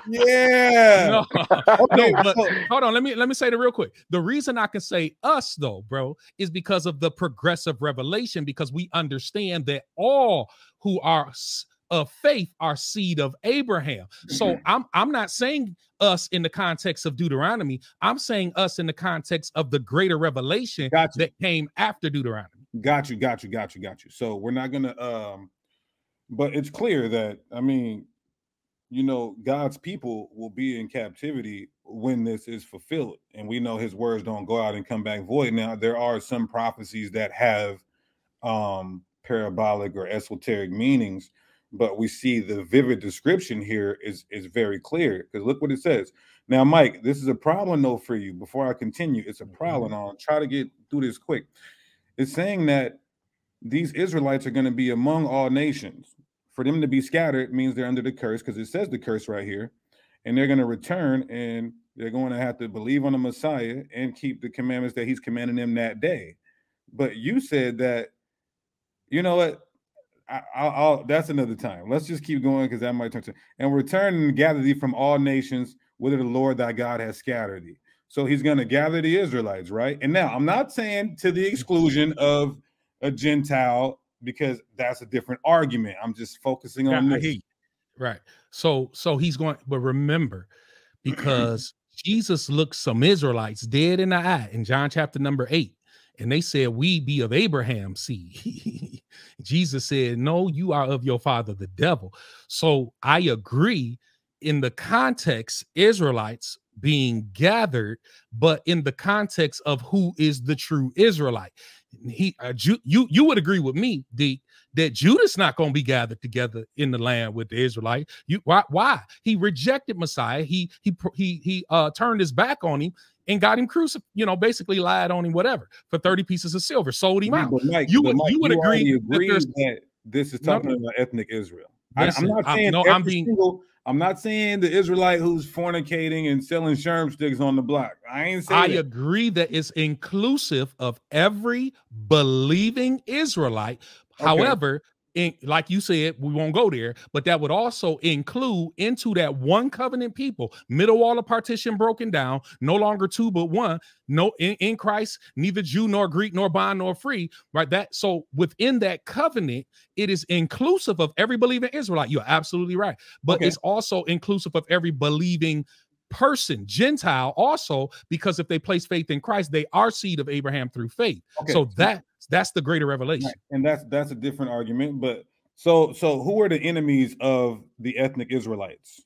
yeah. No, okay, no, but hold on. Let me let me say it real quick. The reason I can say us though, bro, is because of the progressive revelation. Because we understand that all who are of faith are seed of Abraham. So mm-hmm. I'm I'm not saying us in the context of Deuteronomy. I'm saying us in the context of the greater revelation that came after Deuteronomy. Got you, got you, got you, got you. So we're not gonna um but it's clear that I mean, you know, God's people will be in captivity when this is fulfilled. And we know his words don't go out and come back void. Now, there are some prophecies that have um parabolic or esoteric meanings but we see the vivid description here is is very clear because look what it says. Now, Mike, this is a problem though for you. Before I continue, it's a problem. Mm-hmm. I'll try to get through this quick. It's saying that these Israelites are going to be among all nations. For them to be scattered means they're under the curse because it says the curse right here, and they're going to return and they're going to have to believe on the Messiah and keep the commandments that He's commanding them that day. But you said that, you know what? I, will that's another time. Let's just keep going because that might turn to and return and gather thee from all nations, whither the Lord thy God has scattered thee. So he's going to gather the Israelites, right? And now I'm not saying to the exclusion of a Gentile because that's a different argument. I'm just focusing on yeah, this. Right. So so he's going, but remember, because Jesus looked some Israelites dead in the eye in John chapter number eight and they said, We be of Abraham's seed. Jesus said, No, you are of your father, the devil. So I agree in the context, Israelites being gathered, but in the context of who is the true Israelite. He, uh, you, you, you would agree with me, D, that Judah's not going to be gathered together in the land with the Israelite. You why? Why he rejected Messiah? He he he he uh, turned his back on him and got him crucified, you know, basically lied on him, whatever, for 30 pieces of silver, sold him out. Mike, you would, Mike, you would you agree, agree that, that, this is talking no, about ethnic Israel. Listen, I, am not saying no, I'm being, single, I'm not saying the Israelite who's fornicating and selling sherm sticks on the block. I ain't saying I that. agree that it's inclusive of every believing Israelite. Okay. However, in, like you said, we won't go there, but that would also include into that one covenant people, middle wall of partition broken down, no longer two but one, no in, in Christ, neither Jew nor Greek nor bond nor free, right? That so within that covenant, it is inclusive of every believing Israelite. You're absolutely right, but okay. it's also inclusive of every believing person, Gentile, also because if they place faith in Christ, they are seed of Abraham through faith. Okay. So that that's the greater revelation. And that's that's a different argument. But so so who are the enemies of the ethnic Israelites?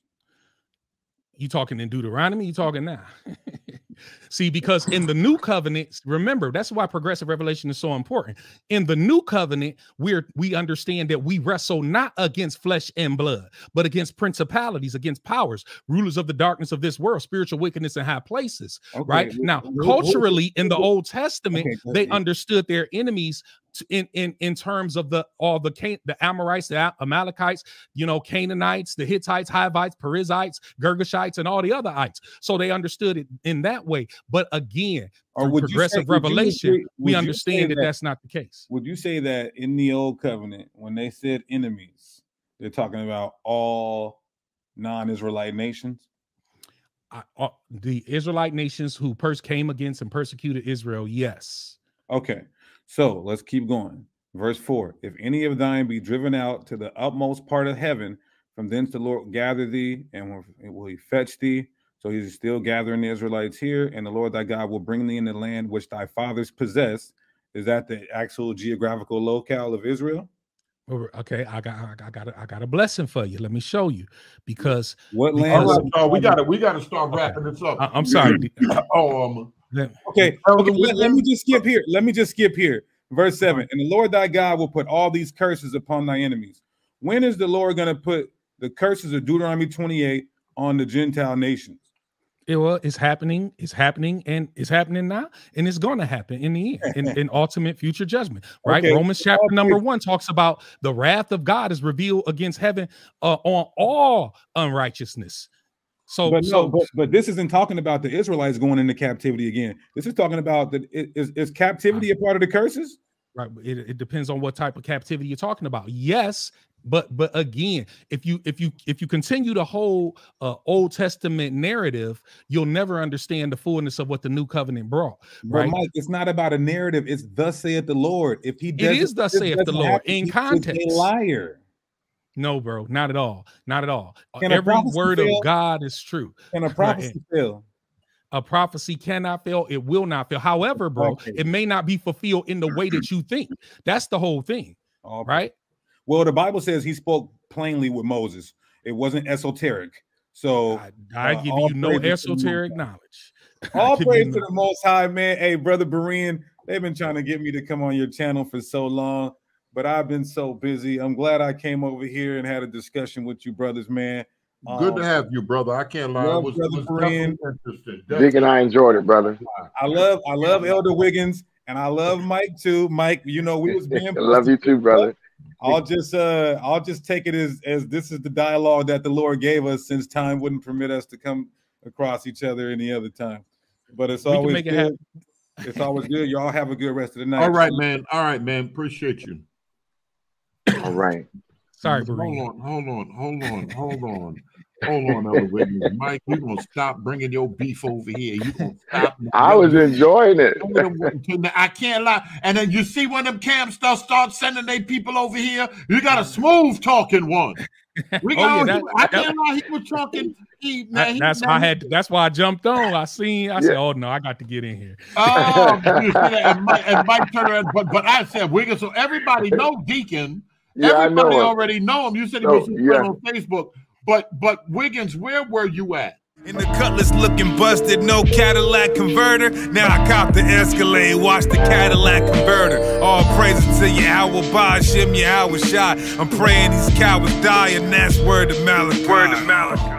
You talking in Deuteronomy? You talking now? See, because in the new covenant, remember that's why progressive revelation is so important. In the new covenant, we're we understand that we wrestle not against flesh and blood, but against principalities, against powers, rulers of the darkness of this world, spiritual wickedness in high places. Okay. Right now, culturally, in the Old Testament, okay. they understood their enemies in in in terms of the all the Can- the Amorites, the Amalekites, you know, Canaanites, the Hittites, Hivites, Perizzites, Girgashites, and all the other ites. So they understood it in that way. But again, or would progressive say, revelation, you, we understand that, that that's not the case. Would you say that in the old covenant, when they said enemies, they're talking about all non-Israelite nations? uh, the Israelite nations who first came against and persecuted Israel, yes. Okay, so let's keep going. Verse 4 If any of thine be driven out to the utmost part of heaven, from thence the Lord gather thee, and will he fetch thee. So he's still gathering the Israelites here, and the Lord thy God will bring thee in the land which thy fathers possessed. Is that the actual geographical locale of Israel? Okay, I got, I got, I got a blessing for you. Let me show you because what land? Because, oh, we got to, we got to start wrapping okay. this up. I, am sorry. oh, um, okay. okay let, let, me just skip here. Let me just skip here. Verse seven. And the Lord thy God will put all these curses upon thy enemies. When is the Lord going to put the curses of Deuteronomy 28 on the Gentile nations? it, well, it's happening, it's happening, and it's happening now, and it's going to happen in the end, in, in ultimate future judgment. Right? Okay. Romans chapter number one talks about the wrath of God is revealed against heaven uh, on all unrighteousness. So, but so, no, but, but this isn't talking about the Israelites going into captivity again. This is talking about that. Is, is captivity a part of the curses? Right. It, it depends on what type of captivity you're talking about. Yes, but but again if you if you if you continue the whole uh old testament narrative you'll never understand the fullness of what the new covenant brought right Mike, it's not about a narrative it's thus saith the lord if he does it is thus saith the lord happen, in context a liar no bro not at all not at all Can every word fail? of god is true Can a prophecy fail a prophecy cannot fail it will not fail however bro okay. it may not be fulfilled in the way that you think that's the whole thing all right well, the Bible says he spoke plainly with Moses. It wasn't esoteric. So I, I uh, give you no esoteric knowledge. All praise to the Most High, man. Hey, brother Berean, they've been trying to get me to come on your channel for so long, but I've been so busy. I'm glad I came over here and had a discussion with you, brothers, man. Good um, to have you, brother. I can't lie. Love, was, brother Berean. Big and I enjoyed it, brother. I love, I love Elder Wiggins, and I love Mike too. Mike, you know we was being. love you too, brother. I'll just uh I'll just take it as as this is the dialogue that the Lord gave us since time wouldn't permit us to come across each other any other time. But it's we always good. It it's always good. Y'all have a good rest of the night. All right, man. All right, man. Appreciate you. All right. Sorry, hold on, hold on, hold on, hold on. Hold on, Elder Wiggins. Mike, you're gonna stop bringing your beef over here. You gonna stop. I was enjoying it. I can't lie. And then you see when them camps start start sending their people over here. You got a smooth talking one. We got. Oh, yeah, that, I can't lie. He was talking. He, man, he, that's why I had. That's why I jumped on. I seen. I yeah. said, "Oh no, I got to get in here." Oh, and Mike, and Mike turned around, but but I said Wiggins. So everybody know Deacon. Yeah, everybody know already know him. You said he was yeah. on Facebook. But but Wiggins, where were you at? In the cutlass looking busted, no Cadillac converter. Now I cop the Escalade, watch the Cadillac converter. All praises to Yahweh Bashim, Yahawashi. I'm praying these cowards die, and that's word of Malachi. Word of Malachi.